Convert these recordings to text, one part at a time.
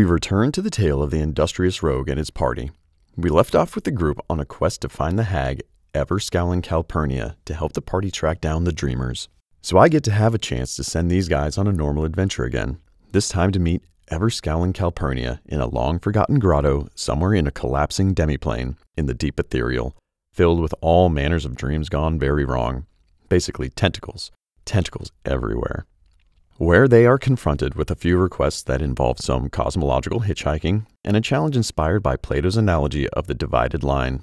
We return to the tale of the industrious rogue and his party. We left off with the group on a quest to find the hag, ever scowling Calpurnia, to help the party track down the dreamers. So I get to have a chance to send these guys on a normal adventure again, this time to meet ever scowling Calpurnia in a long forgotten grotto somewhere in a collapsing demiplane in the deep ethereal, filled with all manners of dreams gone very wrong. Basically, tentacles. Tentacles everywhere where they are confronted with a few requests that involve some cosmological hitchhiking and a challenge inspired by Plato's analogy of the divided line.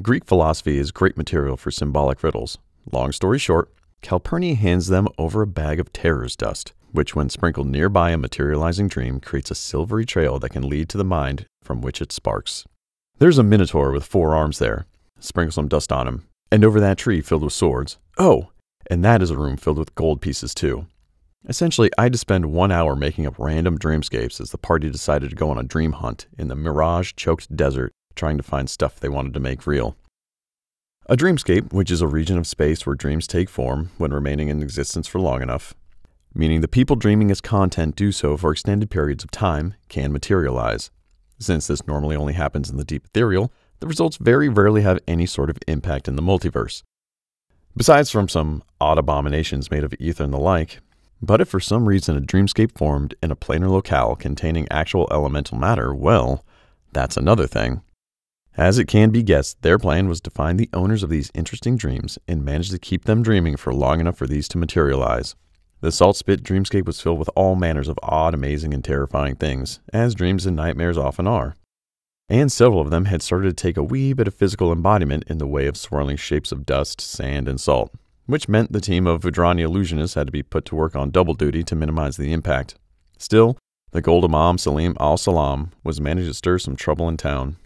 Greek philosophy is great material for symbolic riddles. Long story short, Calpurnia hands them over a bag of terror's dust, which, when sprinkled nearby a materializing dream, creates a silvery trail that can lead to the mind from which it sparks. There's a minotaur with four arms there. Sprinkle some dust on him. And over that tree filled with swords. Oh, and that is a room filled with gold pieces too. Essentially, I had to spend one hour making up random dreamscapes as the party decided to go on a dream hunt in the mirage choked desert, trying to find stuff they wanted to make real. A dreamscape, which is a region of space where dreams take form when remaining in existence for long enough, meaning the people dreaming as content do so for extended periods of time, can materialize. Since this normally only happens in the deep ethereal, the results very rarely have any sort of impact in the multiverse. Besides from some odd abominations made of ether and the like, but if for some reason a dreamscape formed in a planar locale containing actual elemental matter, well, that's another thing. As it can be guessed, their plan was to find the owners of these interesting dreams and manage to keep them dreaming for long enough for these to materialize. The Salt Spit dreamscape was filled with all manners of odd, amazing, and terrifying things, as dreams and nightmares often are. And several of them had started to take a wee bit of physical embodiment in the way of swirling shapes of dust, sand, and salt which meant the team of Vudrani illusionists had to be put to work on double duty to minimize the impact. Still, the Gold Imam Salim al Salam was managed to stir some trouble in town.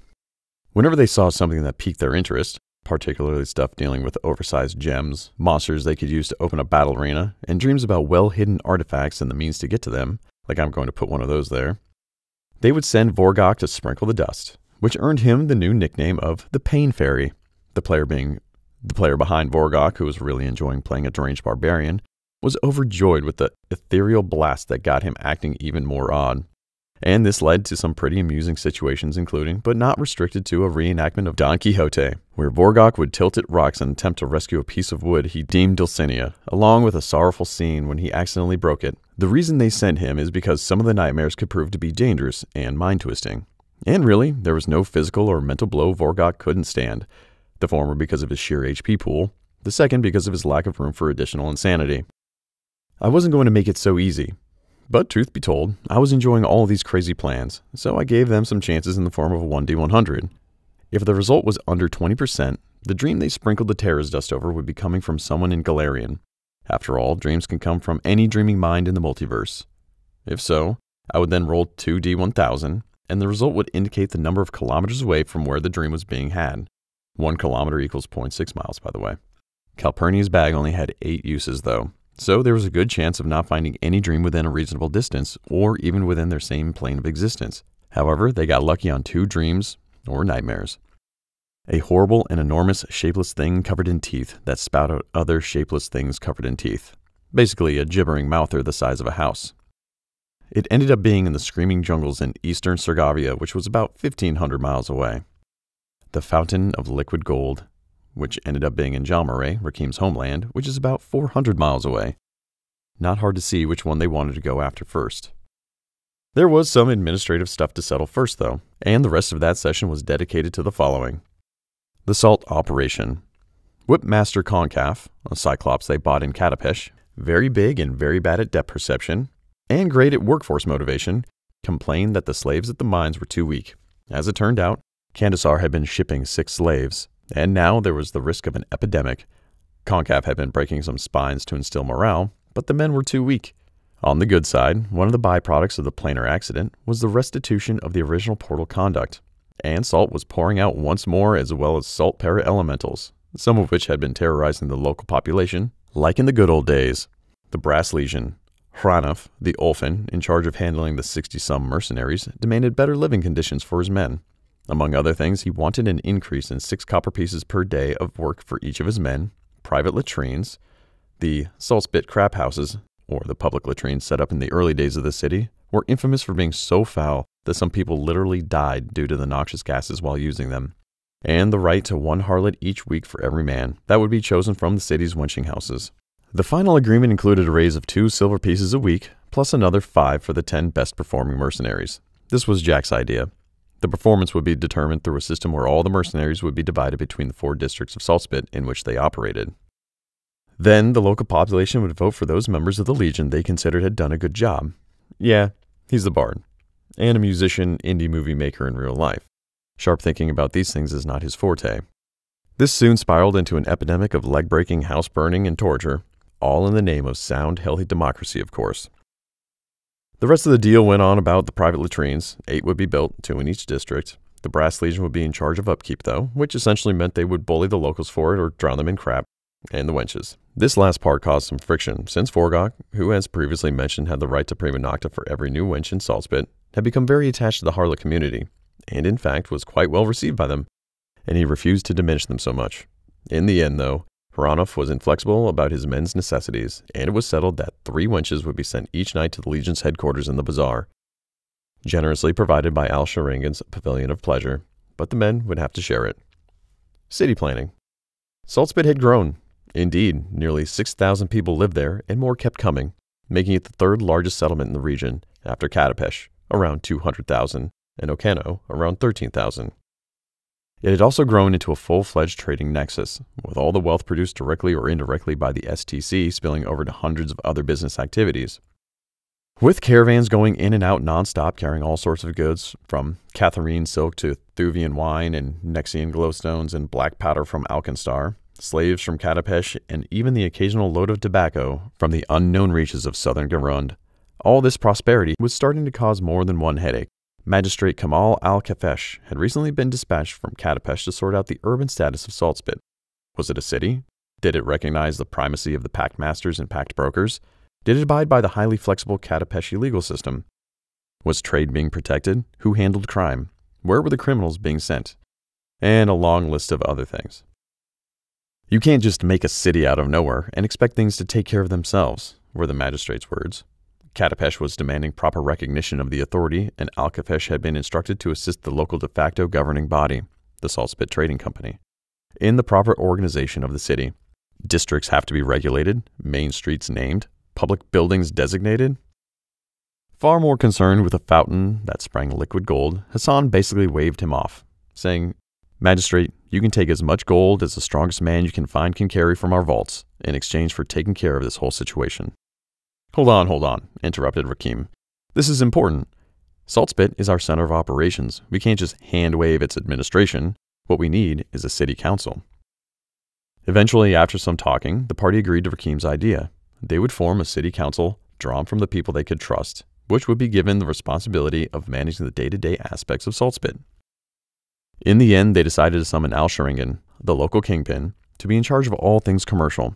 Whenever they saw something that piqued their interest, particularly stuff dealing with oversized gems, monsters they could use to open a battle arena, and dreams about well hidden artifacts and the means to get to them, like I'm going to put one of those there, they would send Vorgok to sprinkle the dust, which earned him the new nickname of the Pain Fairy, the player being the player behind Vorgok, who was really enjoying playing a deranged barbarian, was overjoyed with the ethereal blast that got him acting even more odd. And this led to some pretty amusing situations, including, but not restricted to, a reenactment of Don Quixote, where Vorgok would tilt at rocks and attempt to rescue a piece of wood he deemed Dulcinea, along with a sorrowful scene when he accidentally broke it. The reason they sent him is because some of the nightmares could prove to be dangerous and mind twisting. And really, there was no physical or mental blow Vorgok couldn't stand, the former because of his sheer HP pool, the second because of his lack of room for additional insanity. I wasn't going to make it so easy. But truth be told, I was enjoying all these crazy plans, so I gave them some chances in the form of a 1d100. If the result was under 20%, the dream they sprinkled the terror's dust over would be coming from someone in Golarion. After all, dreams can come from any dreaming mind in the multiverse. If so, I would then roll 2d1000, and the result would indicate the number of kilometers away from where the dream was being had. One kilometer equals 0.6 miles, by the way. Calpurnia's bag only had eight uses, though, so there was a good chance of not finding any dream within a reasonable distance or even within their same plane of existence. However, they got lucky on two dreams or nightmares. A horrible and enormous shapeless thing covered in teeth that spat out other shapeless things covered in teeth. Basically, a gibbering mouther the size of a house. It ended up being in the screaming jungles in eastern Sergavia, which was about 1,500 miles away the Fountain of Liquid Gold, which ended up being in Jalmeray, Rakim's homeland, which is about 400 miles away. Not hard to see which one they wanted to go after first. There was some administrative stuff to settle first, though, and the rest of that session was dedicated to the following The Salt Operation. Whipmaster Concaf, a cyclops they bought in Katapesh, very big and very bad at depth perception, and great at workforce motivation, complained that the slaves at the mines were too weak. As it turned out, Kandasar had been shipping six slaves, and now there was the risk of an epidemic. Concaf had been breaking some spines to instill morale, but the men were too weak. On the good side, one of the byproducts of the planar accident was the restitution of the original portal conduct, and salt was pouring out once more as well as salt para elementals, some of which had been terrorizing the local population, like in the good old days. The Brass Legion, Hranov, the Ulfen, in charge of handling the 60 some mercenaries, demanded better living conditions for his men. Among other things, he wanted an increase in six copper pieces per day of work for each of his men, private latrines, the saltspit crap houses, or the public latrines set up in the early days of the city, were infamous for being so foul that some people literally died due to the noxious gases while using them, and the right to one harlot each week for every man that would be chosen from the city's wenching houses. The final agreement included a raise of two silver pieces a week, plus another five for the ten best performing mercenaries. This was Jack's idea. The performance would be determined through a system where all the mercenaries would be divided between the four districts of Saltspit in which they operated. Then the local population would vote for those members of the Legion they considered had done a good job. Yeah, he's the bard, and a musician, indie movie maker in real life. Sharp thinking about these things is not his forte. This soon spiraled into an epidemic of leg breaking, house burning, and torture, all in the name of sound, healthy democracy, of course. The rest of the deal went on about the private latrines. Eight would be built, two in each district. The Brass Legion would be in charge of upkeep, though, which essentially meant they would bully the locals for it or drown them in crap, and the wenches. This last part caused some friction, since Vorgok, who as previously mentioned had the right to prima nocta for every new wench in Saltspit, had become very attached to the harlot community, and in fact was quite well received by them, and he refused to diminish them so much. In the end, though, Hronov was inflexible about his men's necessities, and it was settled that three wenches would be sent each night to the Legion's headquarters in the bazaar, generously provided by Al Sharingan's Pavilion of Pleasure, but the men would have to share it. City planning. Saltspit had grown. Indeed, nearly 6,000 people lived there, and more kept coming, making it the third largest settlement in the region, after Katapesh, around 200,000, and Okeno, around 13,000. It had also grown into a full fledged trading nexus, with all the wealth produced directly or indirectly by the STC spilling over to hundreds of other business activities. With caravans going in and out nonstop carrying all sorts of goods, from Qadiran silk to Thuvian wine and Nexian glowstones and black powder from Alkenstar, slaves from Katapesh, and even the occasional load of tobacco from the unknown reaches of southern Garund. All this prosperity was starting to cause more than one headache. Magistrate Kamal al Kafesh had recently been dispatched from Katapesh to sort out the urban status of Saltspit. Was it a city? Did it recognize the primacy of the pact masters and pact brokers? Did it abide by the highly flexible Katapeshi legal system? Was trade being protected? Who handled crime? Where were the criminals being sent? And a long list of other things. You can't just make a city out of nowhere and expect things to take care of themselves, were the magistrate's words. Katapesh was demanding proper recognition of the authority, and Alkafesh had been instructed to assist the local de facto governing body, the Saltspit Trading Company, in the proper organization of the city. Districts have to be regulated, main streets named, public buildings designated. Far more concerned with a fountain that sprang liquid gold, Hassan basically waved him off, saying, Magistrate, you can take as much gold as the strongest man you can find can carry from our vaults in exchange for taking care of this whole situation. Hold on, hold on, interrupted Rakim. This is important. Saltspit is our center of operations. We can't just hand wave its administration. What we need is a city council. Eventually, after some talking, the party agreed to Rakim's idea. They would form a city council drawn from the people they could trust, which would be given the responsibility of managing the day to day aspects of Saltspit. In the end, they decided to summon Al Sharingan, the local kingpin, to be in charge of all things commercial.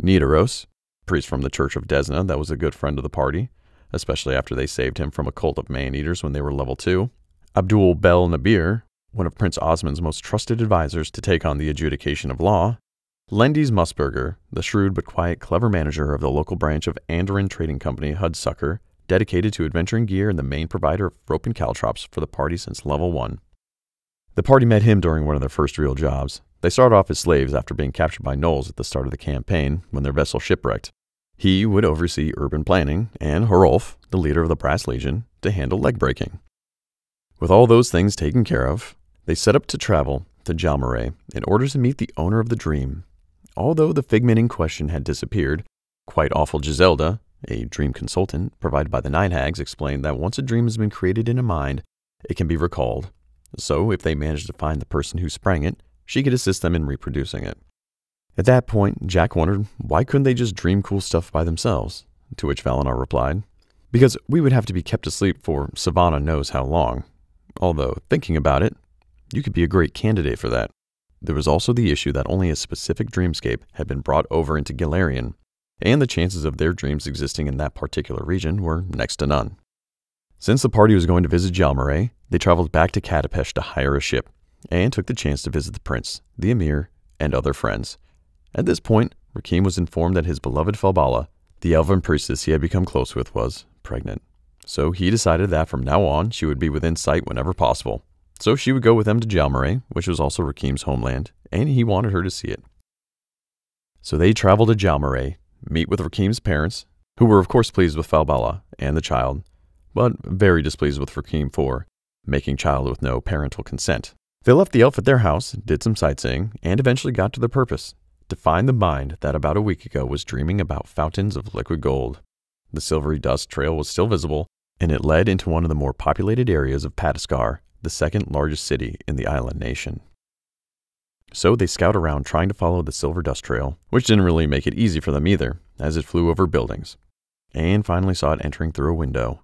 Nidaros, priest from the Church of Desna that was a good friend of the party, especially after they saved him from a cult of man-eaters when they were level 2. Abdul Bel Nabir, one of Prince Osman's most trusted advisors to take on the adjudication of law. Lendi's Musburger, the shrewd but quiet clever manager of the local branch of Andoran Trading Company Hudsucker, dedicated to adventuring gear and the main provider of rope and caltrops for the party since level 1. The party met him during one of their first real jobs. They started off as slaves after being captured by Knowles at the start of the campaign when their vessel shipwrecked. He would oversee urban planning, and Horolf, the leader of the Brass Legion, to handle leg breaking. With all those things taken care of, they set up to travel to Jalmeray in order to meet the owner of the dream. Although the figment in question had disappeared, quite awful Giselda, a dream consultant provided by the Night Hags, explained that once a dream has been created in a mind, it can be recalled. So, if they managed to find the person who sprang it, she could assist them in reproducing it. At that point, Jack wondered why couldn't they just dream cool stuff by themselves? To which Valinar replied, Because we would have to be kept asleep for Savannah knows how long. Although, thinking about it, you could be a great candidate for that. There was also the issue that only a specific dreamscape had been brought over into Golarion, and the chances of their dreams existing in that particular region were next to none. Since the party was going to visit Jalmeray, they traveled back to Katapesh to hire a ship, and took the chance to visit the prince, the emir, and other friends. At this point, Rakim was informed that his beloved Falbala, the elven priestess he had become close with, was pregnant. So he decided that from now on she would be within sight whenever possible. So she would go with them to Jalmeray, which was also Rakim's homeland, and he wanted her to see it. So they traveled to Jalmeray, meet with Rakim's parents, who were of course pleased with Falbala and the child, but very displeased with Rakim for making child with no parental consent. They left the elf at their house, did some sightseeing, and eventually got to their purpose to find the mind that about a week ago was dreaming about fountains of liquid gold. The silvery dust trail was still visible, and it led into one of the more populated areas of Padaskar, the second largest city in the island nation. So they scout around trying to follow the silver dust trail, which didn't really make it easy for them either, as it flew over buildings, and finally saw it entering through a window.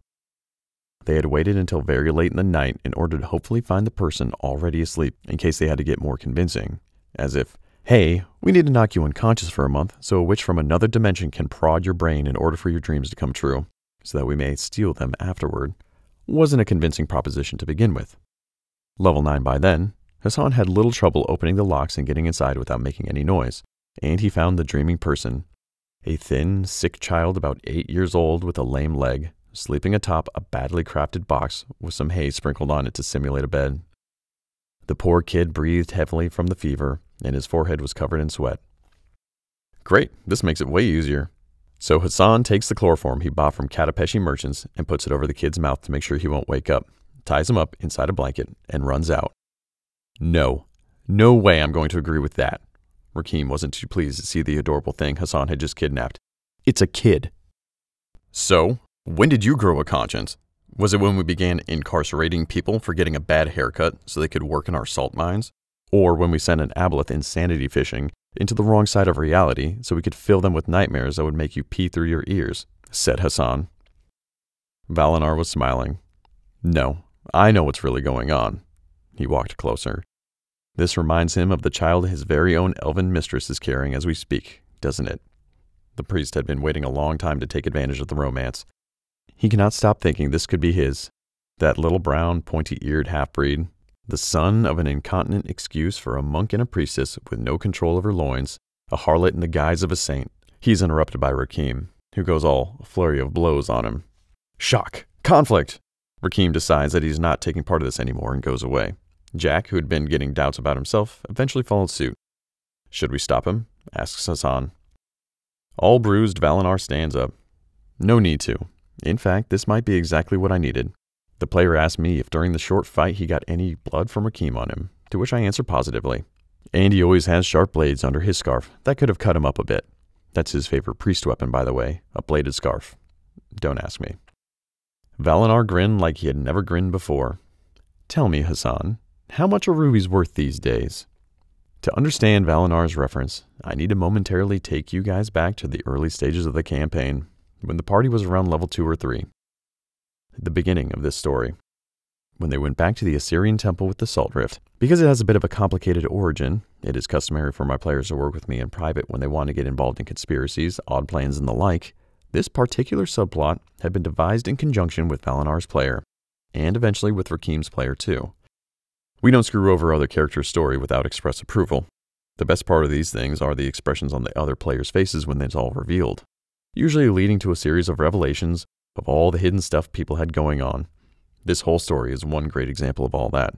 They had waited until very late in the night in order to hopefully find the person already asleep in case they had to get more convincing, as if, hey, we need to knock you unconscious for a month so a witch from another dimension can prod your brain in order for your dreams to come true, so that we may steal them afterward, wasn't a convincing proposition to begin with. Level 9 by then, Hassan had little trouble opening the locks and getting inside without making any noise, and he found the dreaming person, a thin, sick child about eight years old with a lame leg, sleeping atop a badly crafted box with some hay sprinkled on it to simulate a bed. The poor kid breathed heavily from the fever, and his forehead was covered in sweat. Great, this makes it way easier. So Hassan takes the chloroform he bought from Katapeshi merchants and puts it over the kid's mouth to make sure he won't wake up, ties him up inside a blanket, and runs out. No, no way I'm going to agree with that. Rakim wasn't too pleased to see the adorable thing Hassan had just kidnapped. It's a kid. So, when did you grow a conscience? Was it when we began incarcerating people for getting a bad haircut so they could work in our salt mines? Or when we sent an aboleth insanity fishing into the wrong side of reality so we could fill them with nightmares that would make you pee through your ears? said Hassan. Valinar was smiling. No, I know what's really going on. He walked closer. This reminds him of the child his very own elven mistress is carrying as we speak, doesn't it? The priest had been waiting a long time to take advantage of the romance. He cannot stop thinking this could be his, that little brown, pointy eared half breed, the son of an incontinent excuse for a monk and a priestess with no control of her loins, a harlot in the guise of a saint. He's interrupted by Rakim, who goes all a flurry of blows on him. Shock! Conflict! Rakim decides that he's not taking part of this anymore and goes away. Jack, who had been getting doubts about himself, eventually followed suit. Should we stop him? asks Hassan. All bruised, Valinar stands up. No need to. In fact, this might be exactly what I needed. The player asked me if during the short fight he got any blood from Rakim on him, to which I answer positively. And he always has sharp blades under his scarf that could have cut him up a bit. That's his favorite priest weapon, by the way, a bladed scarf. Don't ask me. Valinar grinned like he had never grinned before. Tell me, Hassan, how much are rubies worth these days? To understand Valinar's reference, I need to momentarily take you guys back to the early stages of the campaign, when the party was around level 2 or 3. The beginning of this story. When they went back to the Assyrian temple with the Salt Rift. Because it has a bit of a complicated origin, it is customary for my players to work with me in private when they want to get involved in conspiracies, odd plans, and the like. This particular subplot had been devised in conjunction with Valinar's player, and eventually with Rakim's player too. We don't screw over other characters' story without express approval. The best part of these things are the expressions on the other players' faces when it's all revealed, usually leading to a series of revelations of all the hidden stuff people had going on. This whole story is one great example of all that.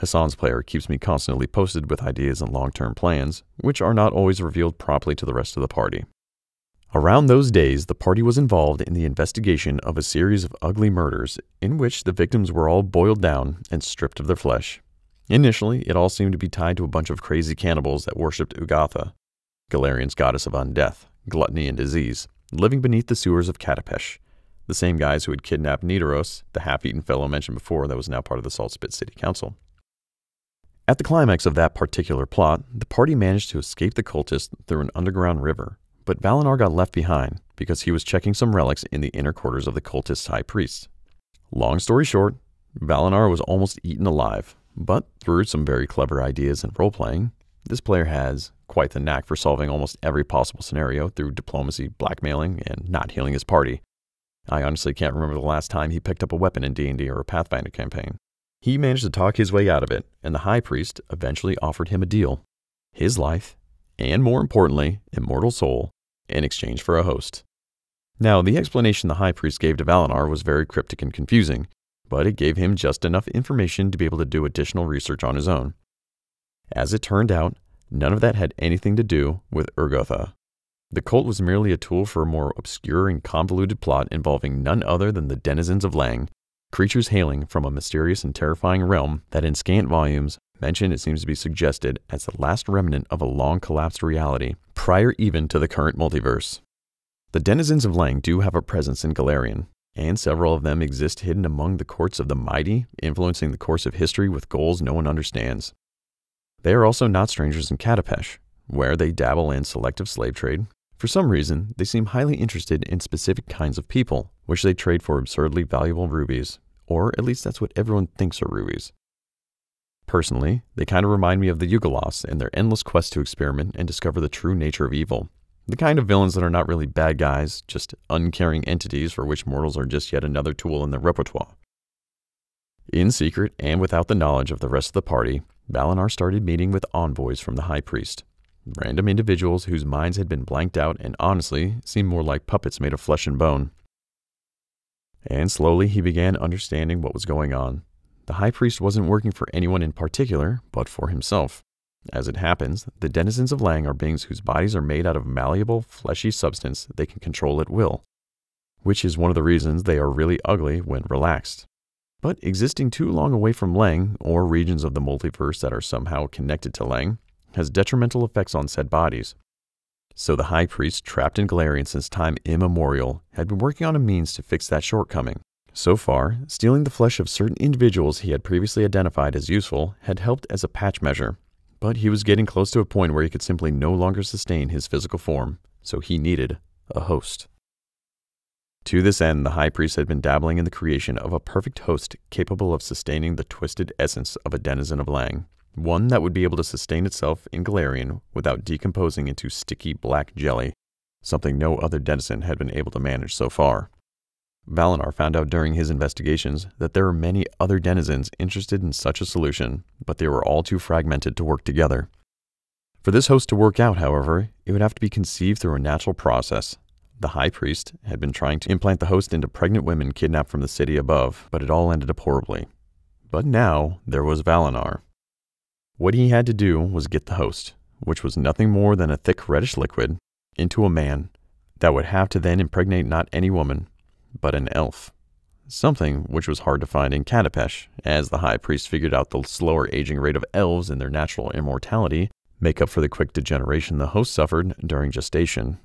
Hassan's player keeps me constantly posted with ideas and long term plans, which are not always revealed properly to the rest of the party. Around those days, the party was involved in the investigation of a series of ugly murders in which the victims were all boiled down and stripped of their flesh. Initially, it all seemed to be tied to a bunch of crazy cannibals that worshipped Urgathoa, Golarion's goddess of undeath, gluttony, and disease, living beneath the sewers of Katapesh, the same guys who had kidnapped Nidaros, the half-eaten fellow mentioned before that was now part of the Saltspit City Council. At the climax of that particular plot, the party managed to escape the cultists through an underground river, but Valinar got left behind because he was checking some relics in the inner quarters of the cultist high priest. Long story short, Valinar was almost eaten alive, but through some very clever ideas and role playing, this player has quite the knack for solving almost every possible scenario through diplomacy, blackmailing, and not healing his party. I honestly can't remember the last time he picked up a weapon in D&D or a Pathfinder campaign. He managed to talk his way out of it, and the High Priest eventually offered him a deal. His life, and more importantly, immortal soul, in exchange for a host. Now, the explanation the high priest gave to Valinar was very cryptic and confusing, but it gave him just enough information to be able to do additional research on his own. As it turned out, none of that had anything to do with Urgathoa. The cult was merely a tool for a more obscure and convoluted plot involving none other than the denizens of Leng, creatures hailing from a mysterious and terrifying realm that in scant volumes mention it seems to be suggested as the last remnant of a long collapsed reality, prior even to the current multiverse. The denizens of Leng do have a presence in Golarion, and several of them exist hidden among the courts of the mighty, influencing the course of history with goals no one understands. They are also not strangers in Katapesh, where they dabble in selective slave trade. For some reason, they seem highly interested in specific kinds of people, which they trade for absurdly valuable rubies, or at least that's what everyone thinks are rubies. Personally, they kind of remind me of the Yugoloths and their endless quest to experiment and discover the true nature of evil, the kind of villains that are not really bad guys, just uncaring entities for which mortals are just yet another tool in their repertoire. In secret and without the knowledge of the rest of the party, Valinar started meeting with envoys from the High Priest, random individuals whose minds had been blanked out and honestly seemed more like puppets made of flesh and bone. And slowly he began understanding what was going on. The High Priest wasn't working for anyone in particular, but for himself. As it happens, the denizens of Leng are beings whose bodies are made out of malleable, fleshy substance they can control at will, which is one of the reasons they are really ugly when relaxed. But existing too long away from Leng, or regions of the multiverse that are somehow connected to Leng, has detrimental effects on said bodies. So the High Priest, trapped in Golarion since time immemorial, had been working on a means to fix that shortcoming. So far, stealing the flesh of certain individuals he had previously identified as useful had helped as a patch measure, but he was getting close to a point where he could simply no longer sustain his physical form, so he needed a host. To this end, the high priest had been dabbling in the creation of a perfect host capable of sustaining the twisted essence of a denizen of Leng, one that would be able to sustain itself in Golarion without decomposing into sticky black jelly, something no other denizen had been able to manage so far. Valinar found out during his investigations that there were many other denizens interested in such a solution, but they were all too fragmented to work together. For this host to work out, however, it would have to be conceived through a natural process. The high priest had been trying to implant the host into pregnant women kidnapped from the city above, but it all ended up horribly. But now there was Valinar. What he had to do was get the host, which was nothing more than a thick reddish liquid, into a man that would have to then impregnate not any woman, but an elf. Something which was hard to find in Katapesh, as the high priest figured out the slower aging rate of elves and their natural immortality make up for the quick degeneration the host suffered during gestation.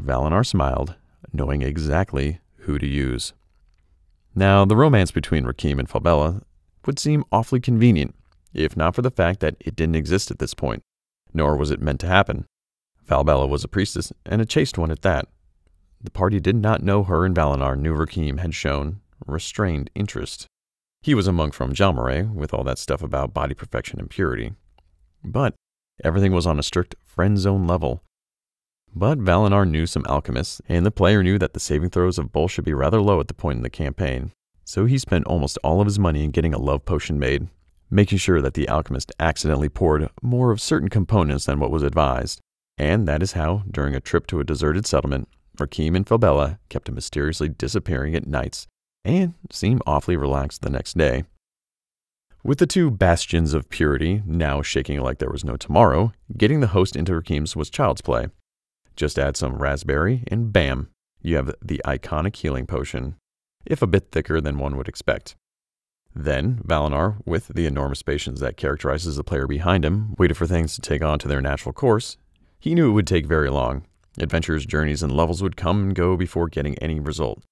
Valinar smiled, knowing exactly who to use. Now, the romance between Rakim and Falbella would seem awfully convenient, if not for the fact that it didn't exist at this point, nor was it meant to happen. Falbella was a priestess, and a chaste one at that. The party did not know her and Valinar knew Rakim had shown restrained interest. He was a monk from Jalmeray, with all that stuff about body perfection and purity. But everything was on a strict friend zone level. But Valinar knew some alchemists, and the player knew that the saving throws of both should be rather low at the point in the campaign. So he spent almost all of his money in getting a love potion made, making sure that the alchemist accidentally poured more of certain components than what was advised. And that is how, during a trip to a deserted settlement, Rakim and Falbella kept mysteriously disappearing at nights and seemed awfully relaxed the next day. With the two bastions of purity now shaking like there was no tomorrow, getting the host into Rakim's was child's play. Just add some raspberry and bam, you have the iconic healing potion, if a bit thicker than one would expect. Then, Valinar, with the enormous patience that characterizes the player behind him, waited for things to take on to their natural course. He knew it would take very long, Adventures, journeys, and levels would come and go before getting any result.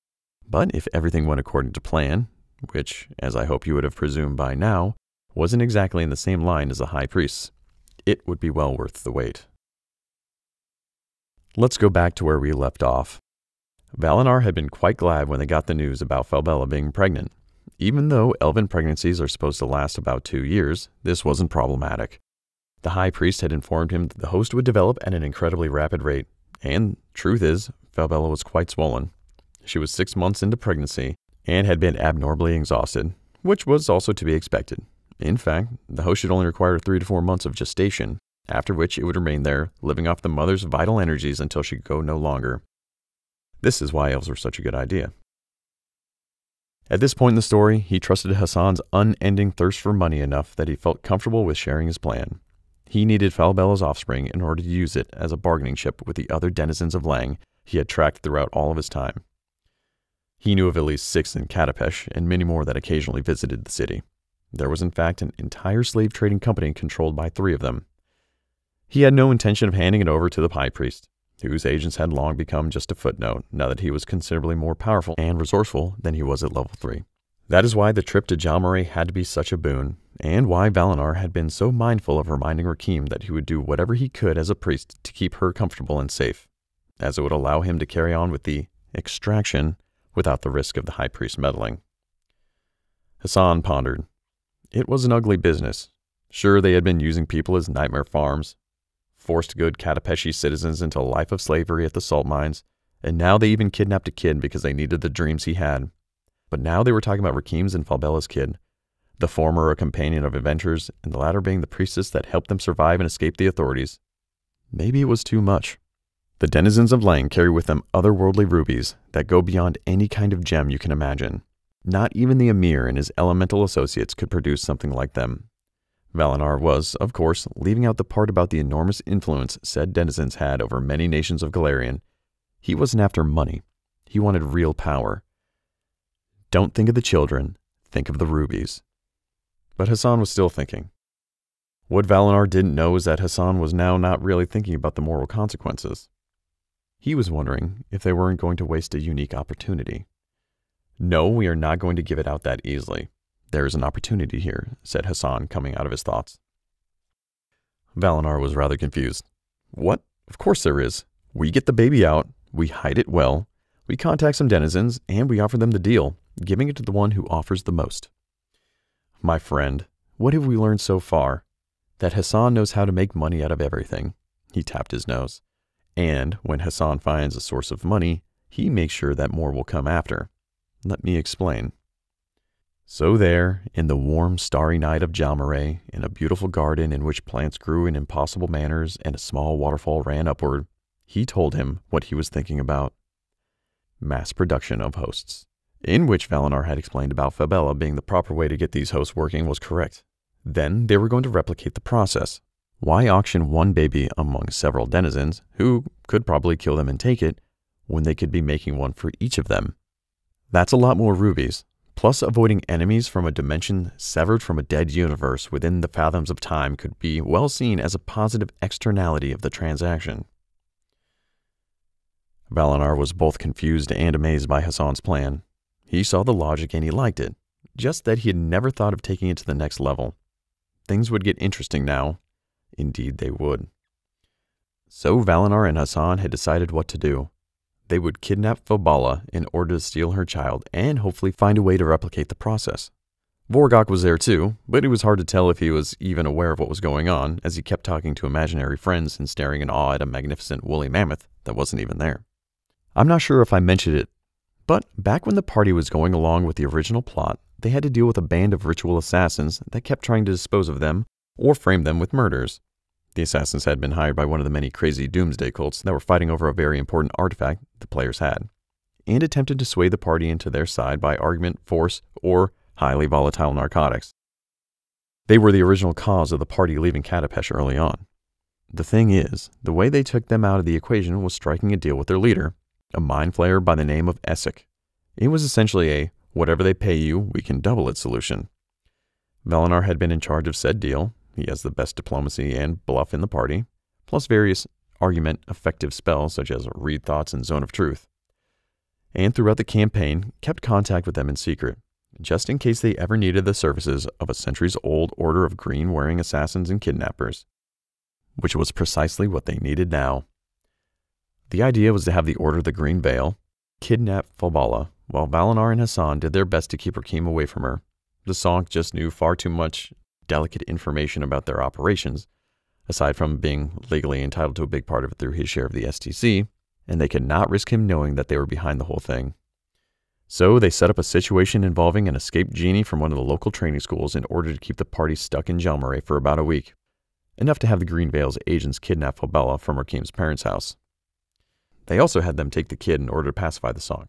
But if everything went according to plan, which, as I hope you would have presumed by now, wasn't exactly in the same line as the High Priests, it would be well worth the wait. Let's go back to where we left off. Valinar had been quite glad when they got the news about Falbella being pregnant. Even though elven pregnancies are supposed to last about two years, this wasn't problematic. The high priest had informed him that the host would develop at an incredibly rapid rate, and truth is, Falbella was quite swollen. She was six months into pregnancy and had been abnormally exhausted, which was also to be expected. In fact, the host should only require three to four months of gestation, after which it would remain there, living off the mother's vital energies until she could go no longer. This is why elves were such a good idea. At this point in the story, he trusted Hassan's unending thirst for money enough that he felt comfortable with sharing his plan. He needed Falbella's offspring in order to use it as a bargaining chip with the other denizens of Leng he had tracked throughout all of his time. He knew of at least six in Katapesh and many more that occasionally visited the city. There was, in fact, an entire slave trading company controlled by three of them. He had no intention of handing it over to the High Priest, whose agents had long become just a footnote now that he was considerably more powerful and resourceful than he was at level 3. That is why the trip to Jalmeray had to be such a boon, and why Valenar had been so mindful of reminding Rakim that he would do whatever he could as a priest to keep her comfortable and safe, as it would allow him to carry on with the extraction without the risk of the high priest meddling. Hassan pondered. It was an ugly business. Sure, they had been using people as nightmare farms, forced good Katapeshi citizens into a life of slavery at the salt mines, and now they even kidnapped a kid because they needed the dreams he had. But now they were talking about Rakim's and Falbella's kid, the former a companion of adventures, and the latter being the priestess that helped them survive and escape the authorities. Maybe it was too much. The denizens of Leng carry with them otherworldly rubies that go beyond any kind of gem you can imagine. Not even the Emir and his elemental associates could produce something like them. Valenar was, of course, leaving out the part about the enormous influence said denizens had over many nations of Golarion. He wasn't after money. He wanted real power. Don't think of the children, think of the rubies. But Hassan was still thinking. What Valenar didn't know is that Hassan was now not really thinking about the moral consequences. He was wondering if they weren't going to waste a unique opportunity. No, we are not going to give it out that easily. There is an opportunity here, said Hassan, coming out of his thoughts. Valenar was rather confused. What? Of course there is. We get the baby out, we hide it well, we contact some denizens, and we offer them the deal, giving it to the one who offers the most. My friend, what have we learned so far? That Hassan knows how to make money out of everything. He tapped his nose. And when Hassan finds a source of money, he makes sure that more will come after. Let me explain. So there, in the warm, starry night of Jalmeray, in a beautiful garden in which plants grew in impossible manners and a small waterfall ran upward, he told him what he was thinking about. Mass production of hosts, in which Valenar had explained about Falbella being the proper way to get these hosts working was correct. Then they were going to replicate the process. Why auction one baby among several denizens, who could probably kill them and take it, when they could be making one for each of them? That's a lot more rubies, Plus, avoiding enemies from a dimension severed from a dead universe within the fathoms of time could be well seen as a positive externality of the transaction. Valenar was both confused and amazed by Hassan's plan. He saw the logic and he liked it, just that he had never thought of taking it to the next level. Things would get interesting now. Indeed, they would. So Valenar and Hassan had decided what to do they would kidnap Falbella in order to steal her child and hopefully find a way to replicate the process. Vorgok was there too, but it was hard to tell if he was even aware of what was going on, as he kept talking to imaginary friends and staring in awe at a magnificent woolly mammoth that wasn't even there. I'm not sure if I mentioned it, but back when the party was going along with the original plot, they had to deal with a band of ritual assassins that kept trying to dispose of them or frame them with murders. The assassins had been hired by one of the many crazy doomsday cults that were fighting over a very important artifact the players had, and attempted to sway the party into their side by argument, force, or highly volatile narcotics. They were the original cause of the party leaving Katapesh early on. The thing is, the way they took them out of the equation was striking a deal with their leader, a mind flayer by the name of Essek. It was essentially a whatever they pay you, we can double it solution. Valinar had been in charge of said deal, he has the best diplomacy and bluff in the party, plus various argument effective spells such as Read Thoughts and Zone of Truth. And throughout the campaign, kept contact with them in secret, just in case they ever needed the services of a centuries old order of green wearing assassins and kidnappers, which was precisely what they needed now. The idea was to have the Order of the Green Veil kidnap Falbella, while Valenar and Hassan did their best to keep Rakim away from her. The Sonk just knew far too much delicate information about their operations, aside from being legally entitled to a big part of it through his share of the STC, and they could not risk him knowing that they were behind the whole thing. So they set up a situation involving an escaped genie from one of the local training schools in order to keep the party stuck in Jalmeray for about a week, enough to have the Green agents kidnap Falbella from Rakim's parents' house. They also had them take the kid in order to pacify the Sonk.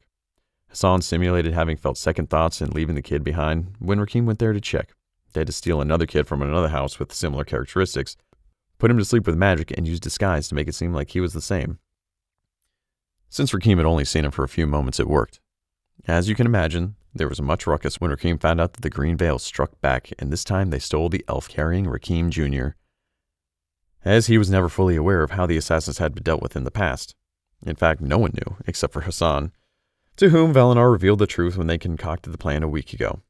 Hassan simulated having felt second thoughts and leaving the kid behind when Rakim went there to check. They had to steal another kid from another house with similar characteristics, put him to sleep with magic, and use disguise to make it seem like he was the same. Since Rakim had only seen him for a few moments, it worked. As you can imagine, there was much ruckus when Rakim found out that the Green Veil struck back, and this time they stole the elf carrying Rakim Jr., as he was never fully aware of how the assassins had been dealt with in the past. In fact, no one knew, except for Hassan, to whom Valenar revealed the truth when they concocted the plan a week ago.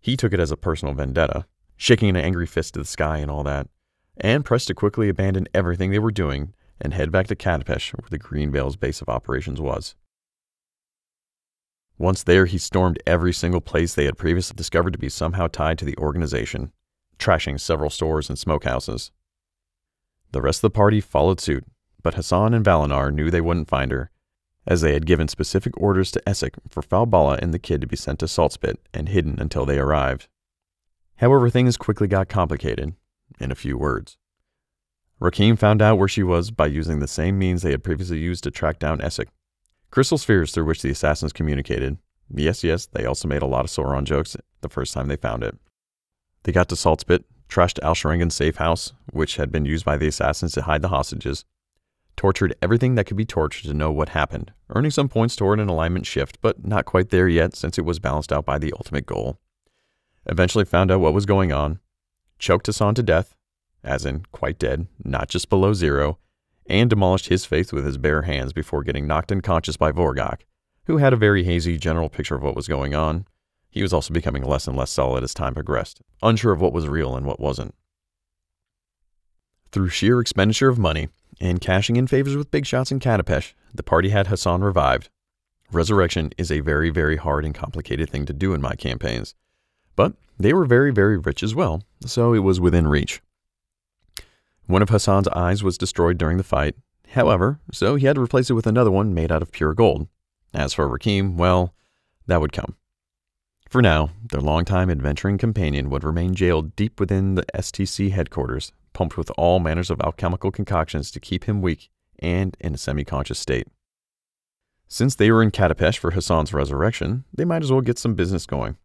He took it as a personal vendetta, shaking an angry fist to the sky and all that, and pressed to quickly abandon everything they were doing and head back to Katapesh, where the Green Veil's base of operations was. Once there, he stormed every single place they had previously discovered to be somehow tied to the organization, trashing several stores and smokehouses. The rest of the party followed suit, but Hassan and Valenar knew they wouldn't find her, as they had given specific orders to Essek for Falbala and the kid to be sent to Saltspit and hidden until they arrived. However, things quickly got complicated, in a few words. Rakim found out where she was by using the same means they had previously used to track down Essek. Crystal spheres through which the assassins communicated. Yes, yes, they also made a lot of Sauron jokes the first time they found it. They got to Saltspit, trashed Al Sharangan's safe house, which had been used by the assassins to hide the hostages, tortured everything that could be tortured to know what happened, earning some points toward an alignment shift, but not quite there yet since it was balanced out by the ultimate goal. Eventually found out what was going on, choked Hassan to death, as in quite dead, not just below zero, and demolished his faith with his bare hands before getting knocked unconscious by Vorgok, who had a very hazy general picture of what was going on. He was also becoming less and less solid as time progressed, unsure of what was real and what wasn't. Through sheer expenditure of money and cashing in favors with big shots in Katapesh, the party had Hassan revived. Resurrection is a very, very hard and complicated thing to do in my campaigns, but they were very, very rich as well, so it was within reach. One of Hassan's eyes was destroyed during the fight, however, so he had to replace it with another one made out of pure gold. As for Rakim, well, that would come. For now, their longtime adventuring companion would remain jailed deep within the STC headquarters, pumped with all manners of alchemical concoctions to keep him weak and in a semi conscious state. Since they were in Katapesh for Hassan's resurrection, they might as well get some business going.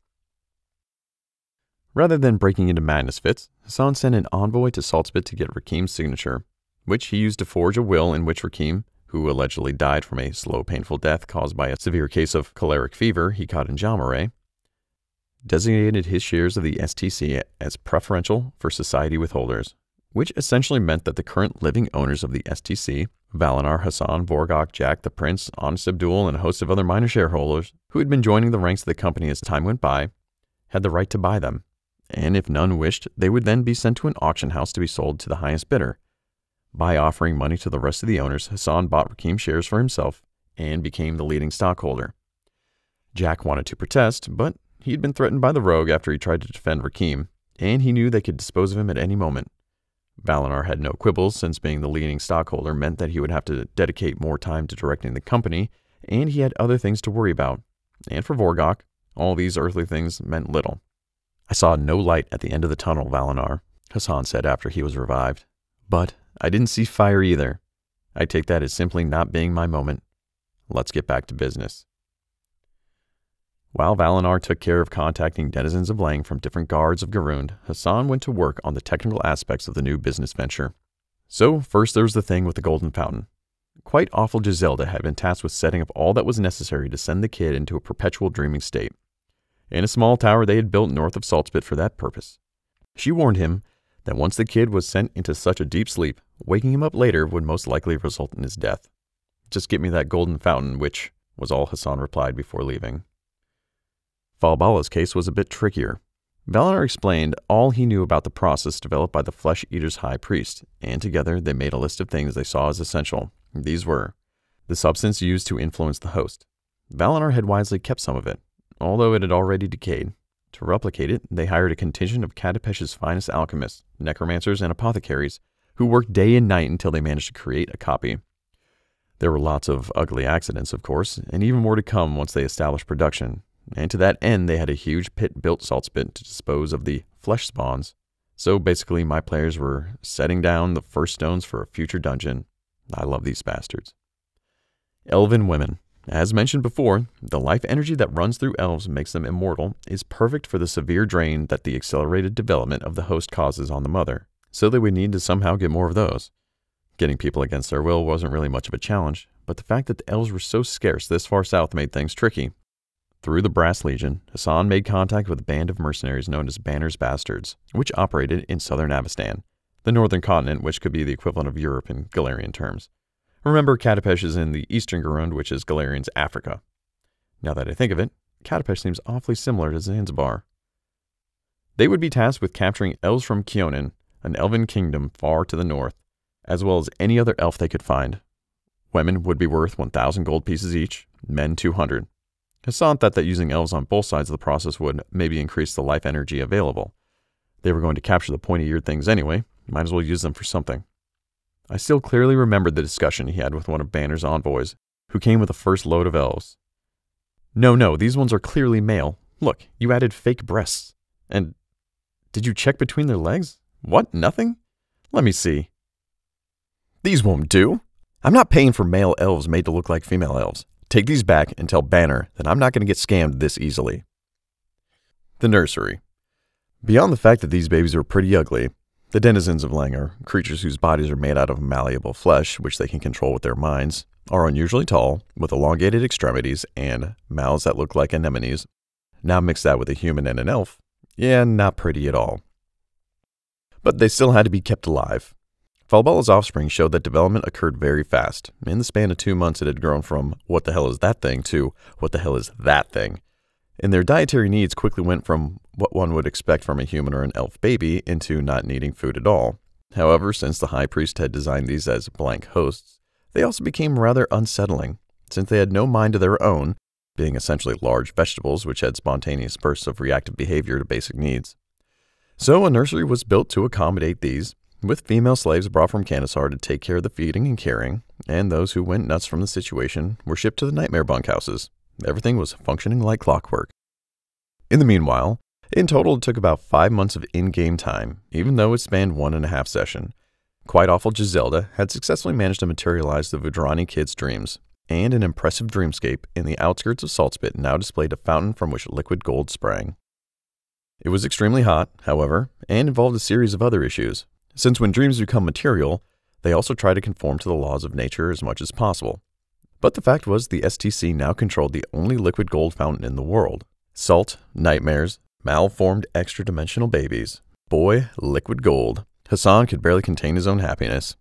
Rather than breaking into madness fits, Hassan sent an envoy to Saltspit to get Rakim's signature, which he used to forge a will in which Rakim, who allegedly died from a slow, painful death caused by a severe case of choleric fever he caught in Jalmeray, designated his shares of the STC as preferential for society withholders, which essentially meant that the current living owners of the STC, Valinar, Hassan, Vorgok, Jack, the Prince, Honest Abdul, and a host of other minor shareholders who had been joining the ranks of the company as time went by, had the right to buy them and if none wished, they would then be sent to an auction house to be sold to the highest bidder. By offering money to the rest of the owners, Hassan bought Rakim shares for himself and became the leading stockholder. Jack wanted to protest, but he had been threatened by the rogue after he tried to defend Rakim, and he knew they could dispose of him at any moment. Valenar had no quibbles, since being the leading stockholder meant that he would have to dedicate more time to directing the company, and he had other things to worry about. And for Vorgok, all these earthly things meant little. I saw no light at the end of the tunnel, Valenar, Hassan said after he was revived. But I didn't see fire either. I take that as simply not being my moment. Let's get back to business. While Valenar took care of contacting denizens of Leng from different guards of Garund, Hassan went to work on the technical aspects of the new business venture. So, first there was the thing with the Golden Fountain. Quite awful Giselda had been tasked with setting up all that was necessary to send the kid into a perpetual dreaming state in a small tower they had built north of Saltspit for that purpose. She warned him that once the kid was sent into such a deep sleep, waking him up later would most likely result in his death. Just get me that golden fountain, which was all Hassan replied before leaving. Falbala's case was a bit trickier. Valinor explained all he knew about the process developed by the Flesh Eater's High Priest, and together they made a list of things they saw as essential. These were the substance used to influence the host. Valinor had wisely kept some of it, although it had already decayed. To replicate it, they hired a contingent of Katapesh's finest alchemists, necromancers, and apothecaries, who worked day and night until they managed to create a copy. There were lots of ugly accidents, of course, and even more to come once they established production. And to that end, they had a huge pit built Saltspit to dispose of the flesh spawns. So basically, my players were setting down the first stones for a future dungeon. I love these bastards. Elven women. As mentioned before, the life energy that runs through elves makes them immortal is perfect for the severe drain that the accelerated development of the host causes on the mother, so they would need to somehow get more of those. Getting people against their will wasn't really much of a challenge, but the fact that the elves were so scarce this far south made things tricky. Through the Brass Legion, Hassan made contact with a band of mercenaries known as Banner's Bastards, which operated in southern Avistan, the northern continent, which could be the equivalent of Europe in Golarion terms. Remember, Katapesh is in the eastern Garund, which is Golarion's Africa. Now that I think of it, Katapesh seems awfully similar to Zanzibar. They would be tasked with capturing elves from Kyonin, an elven kingdom far to the north, as well as any other elf they could find. Women would be worth 1,000 gold pieces each, men 200. Hassan thought that using elves on both sides of the process would maybe increase the life energy available. They were going to capture the pointy eared things anyway, might as well use them for something. I still clearly remembered the discussion he had with one of Banner's envoys, who came with the first load of elves. No, no, these ones are clearly male. Look, you added fake breasts. And did you check between their legs? What, nothing? Let me see. These won't do. I'm not paying for male elves made to look like female elves. Take these back and tell Banner that I'm not going to get scammed this easily. The nursery. Beyond the fact that these babies are pretty ugly, the denizens of Leng are creatures whose bodies are made out of malleable flesh, which they can control with their minds, are unusually tall, with elongated extremities and mouths that look like anemones. Now mix that with a human and an elf. Yeah, not pretty at all. But they still had to be kept alive. Falballa's offspring showed that development occurred very fast. In the span of two months, it had grown from what the hell is that thing to what the hell is that thing. And their dietary needs quickly went from what one would expect from a human or an elf baby into not needing food at all. However, since the high priest had designed these as blank hosts, they also became rather unsettling, since they had no mind of their own, being essentially large vegetables which had spontaneous bursts of reactive behavior to basic needs. So a nursery was built to accommodate these, with female slaves brought from Canisar to take care of the feeding and caring, and those who went nuts from the situation were shipped to the nightmare bunkhouses. Everything was functioning like clockwork. In the meanwhile, in total, it took about five months of in game time, even though it spanned one and a half session. Quite awful Giselda had successfully managed to materialize the Vudrani kid's dreams, and an impressive dreamscape in the outskirts of Saltspit now displayed a fountain from which liquid gold sprang. It was extremely hot, however, and involved a series of other issues, since when dreams become material, they also try to conform to the laws of nature as much as possible. But the fact was, the STC now controlled the only liquid gold fountain in the world. Salt, nightmares, Malformed extra dimensional babies. Boy, liquid gold. Hassan could barely contain his own happiness.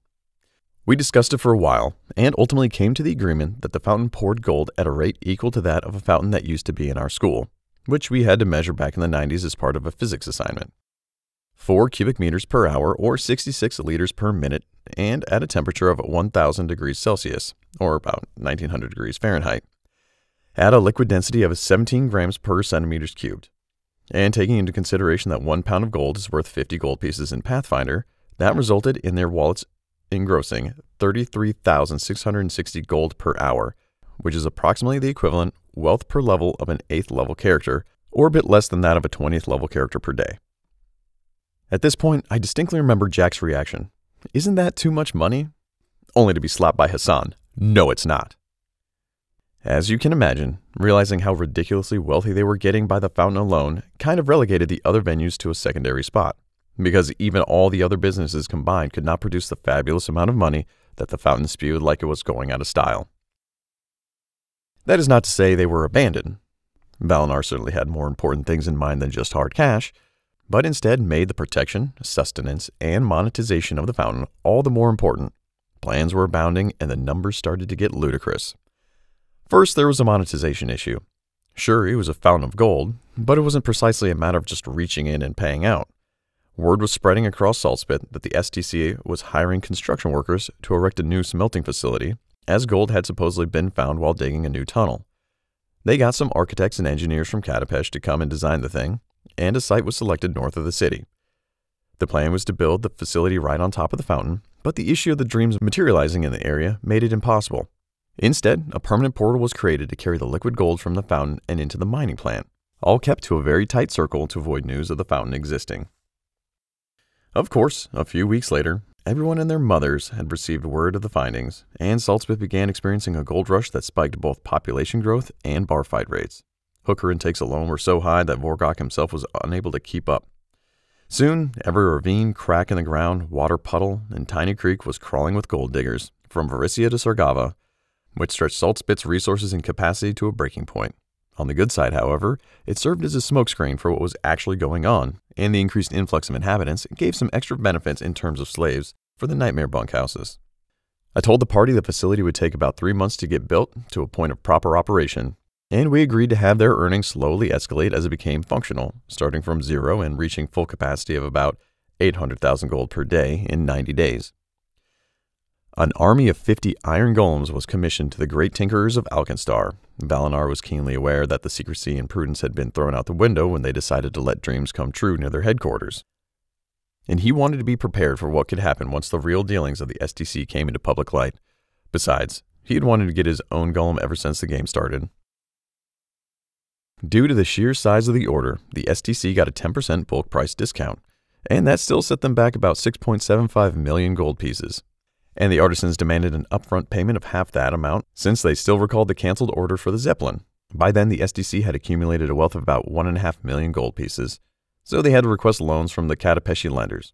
We discussed it for a while, and ultimately came to the agreement that the fountain poured gold at a rate equal to that of a fountain that used to be in our school, which we had to measure back in the 90s as part of a physics assignment. 4 cubic meters per hour, or 66 liters per minute, and at a temperature of 1000 degrees Celsius, or about 1900 degrees Fahrenheit, at a liquid density of 17 grams per centimeters cubed. And taking into consideration that one pound of gold is worth 50 gold pieces in Pathfinder, that resulted in their wallets engrossing 33,660 gold per hour, which is approximately the equivalent wealth per level of an 8th level character, or a bit less than that of a 20th level character per day. At this point, I distinctly remember Jack's reaction. Isn't that too much money? Only to be slapped by Hassan. No, it's not. As you can imagine, realizing how ridiculously wealthy they were getting by the fountain alone kind of relegated the other venues to a secondary spot, because even all the other businesses combined could not produce the fabulous amount of money that the fountain spewed like it was going out of style. That is not to say they were abandoned. Valinar certainly had more important things in mind than just hard cash, but instead made the protection, sustenance, and monetization of the fountain all the more important. Plans were abounding, and the numbers started to get ludicrous. First, there was a monetization issue. Sure, it was a fountain of gold, but it wasn't precisely a matter of just reaching in and paying out. Word was spreading across Saltspit that the STC was hiring construction workers to erect a new smelting facility, as gold had supposedly been found while digging a new tunnel. They got some architects and engineers from Katapesh to come and design the thing, and a site was selected north of the city. The plan was to build the facility right on top of the fountain, but the issue of the dreams materializing in the area made it impossible. Instead, a permanent portal was created to carry the liquid gold from the fountain and into the mining plant, all kept to a very tight circle to avoid news of the fountain existing. Of course, a few weeks later, Everyone and their mothers had received word of the findings, and Saltspit began experiencing a gold rush that spiked both population growth and bar fight rates. Hooker intakes alone were so high that Vorgok himself was unable to keep up. Soon, every ravine, crack in the ground, water puddle, and tiny creek was crawling with gold diggers, from Varisia to Sargava, which stretched Saltspit's resources and capacity to a breaking point. On the good side, however, it served as a smokescreen for what was actually going on, and the increased influx of inhabitants gave some extra benefits in terms of slaves for the nightmare bunkhouses. I told the party the facility would take about three months to get built to a point of proper operation, and we agreed to have their earnings slowly escalate as it became functional, starting from zero and reaching full capacity of about 800,000 gold per day in 90 days. An army of 50 iron golems was commissioned to the great tinkerers of Alkenstar. Valinar was keenly aware that the secrecy and prudence had been thrown out the window when they decided to let dreams come true near their headquarters. And he wanted to be prepared for what could happen once the real dealings of the STC came into public light. Besides, he had wanted to get his own golem ever since the game started. Due to the sheer size of the order, the STC got a 10% bulk price discount, and that still set them back about 6.75 million gold pieces and the artisans demanded an upfront payment of half that amount since they still recalled the canceled order for the Zeppelin. By then, the STC had accumulated a wealth of about 1.5 million gold pieces, so they had to request loans from the Katapeshi lenders.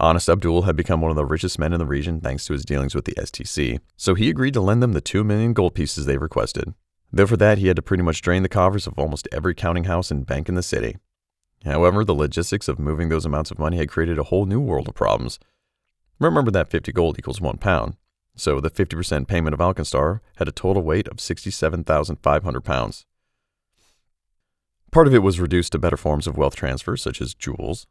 Honest Abdul had become one of the richest men in the region thanks to his dealings with the STC, so he agreed to lend them the 2 million gold pieces they requested. Though for that, he had to pretty much drain the coffers of almost every counting house and bank in the city. However, the logistics of moving those amounts of money had created a whole new world of problems, Remember that 50 gold equals 1 pound, so the 50% payment of Alkenstar had a total weight of 67,500 pounds. Part of it was reduced to better forms of wealth transfer, such as jewels,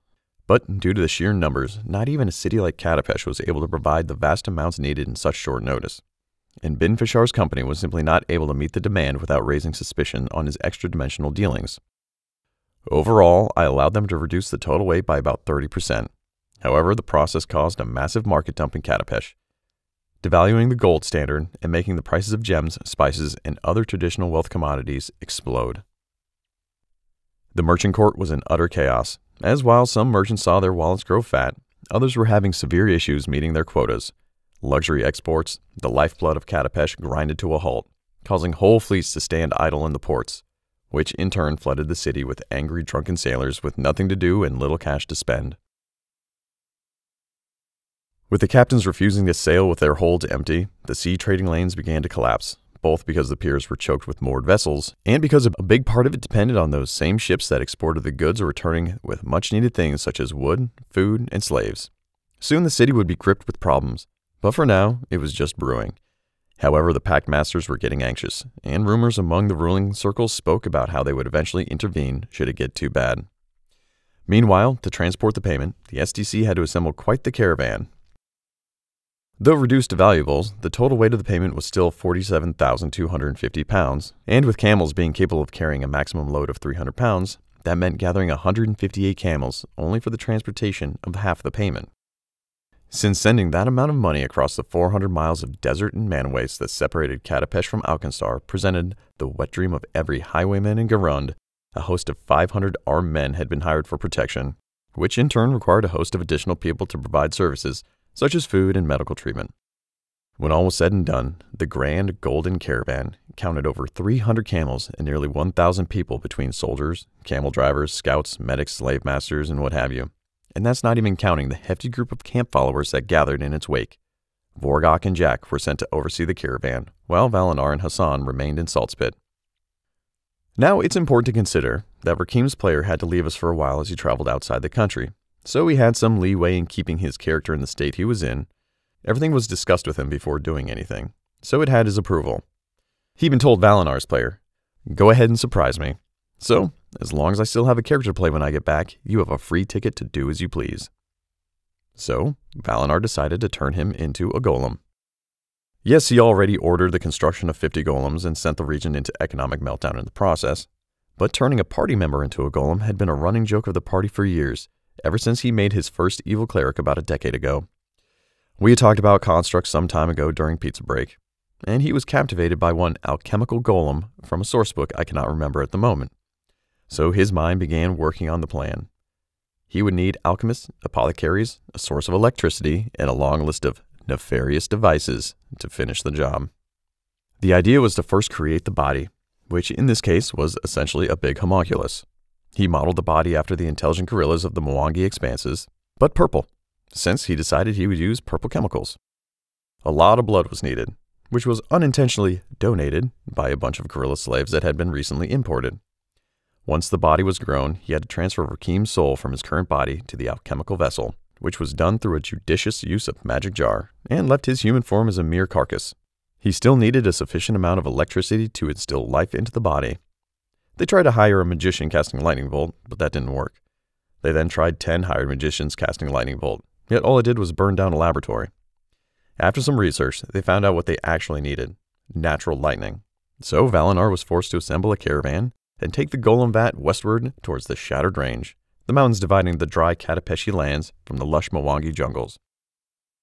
but due to the sheer numbers, not even a city like Katapesh was able to provide the vast amounts needed in such short notice. And Bin Fishar's company was simply not able to meet the demand without raising suspicion on his extra dimensional dealings. Overall, I allowed them to reduce the total weight by about 30%, However, the process caused a massive market dump in Katapesh, devaluing the gold standard and making the prices of gems, spices, and other traditional wealth commodities explode. The merchant court was in utter chaos, as while some merchants saw their wallets grow fat, others were having severe issues meeting their quotas. Luxury exports, the lifeblood of Katapesh, grinded to a halt, causing whole fleets to stand idle in the ports, which in turn flooded the city with angry drunken sailors with nothing to do and little cash to spend. With the captains refusing to sail with their holds empty, the sea trading lanes began to collapse, both because the piers were choked with moored vessels, and because a big part of it depended on those same ships that exported the goods or returning with much needed things such as wood, food, and slaves. Soon the city would be gripped with problems, but for now, it was just brewing. However, the pact masters were getting anxious, and rumors among the ruling circles spoke about how they would eventually intervene should it get too bad. Meanwhile, to transport the payment, the STC had to assemble quite the caravan, Though reduced to valuables, the total weight of the payment was still 47,250 pounds, and with camels being capable of carrying a maximum load of 300 pounds, that meant gathering 158 camels only for the transportation of half the payment. Since sending that amount of money across the 400 miles of desert and man waste that separated Katapesh from Alkenstar presented the wet dream of every highwayman in Garund, a host of 500 armed men had been hired for protection, which in turn required a host of additional people to provide services such as food and medical treatment. When all was said and done, the grand golden caravan counted over 300 camels and nearly 1,000 people between soldiers, camel drivers, scouts, medics, slave masters, and what have you. And that's not even counting the hefty group of camp followers that gathered in its wake. Vorgok and Jack were sent to oversee the caravan, while Valinar and Hassan remained in Saltspit. Now, it's important to consider that Rakim's player had to leave us for a while as he traveled outside the country, so he had some leeway in keeping his character in the state he was in. Everything was discussed with him before doing anything, so it had his approval. He even told Valinar's player, Go ahead and surprise me. So, as long as I still have a character to play when I get back, you have a free ticket to do as you please. So, Valinar decided to turn him into a golem. Yes, he already ordered the construction of 50 golems and sent the region into economic meltdown in the process, but turning a party member into a golem had been a running joke of the party for years, ever since he made his first evil cleric about a decade ago. We had talked about constructs some time ago during pizza break, and he was captivated by one alchemical golem from a source book I cannot remember at the moment. So his mind began working on the plan. he would need alchemists, apothecaries, a source of electricity, and a long list of nefarious devices to finish the job. The idea was to first create the body, which in this case was essentially a big homunculus. He modeled the body after the intelligent gorillas of the Mwangi expanses, but purple, since he decided he would use purple chemicals. A lot of blood was needed, which was unintentionally donated by a bunch of gorilla slaves that had been recently imported. Once the body was grown, he had to transfer Rakim's soul from his current body to the alchemical vessel, which was done through a judicious use of magic jar, and left his human form as a mere carcass. He still needed a sufficient amount of electricity to instill life into the body. They tried to hire a magician casting a lightning bolt, but that didn't work. They then tried 10 hired magicians casting a lightning bolt, yet all it did was burn down a laboratory. After some research, they found out what they actually needed natural lightning. So Valinar was forced to assemble a caravan and take the Golem Vat westward towards the Shattered Range, the mountains dividing the dry Katapeshi lands from the lush Mwangi jungles.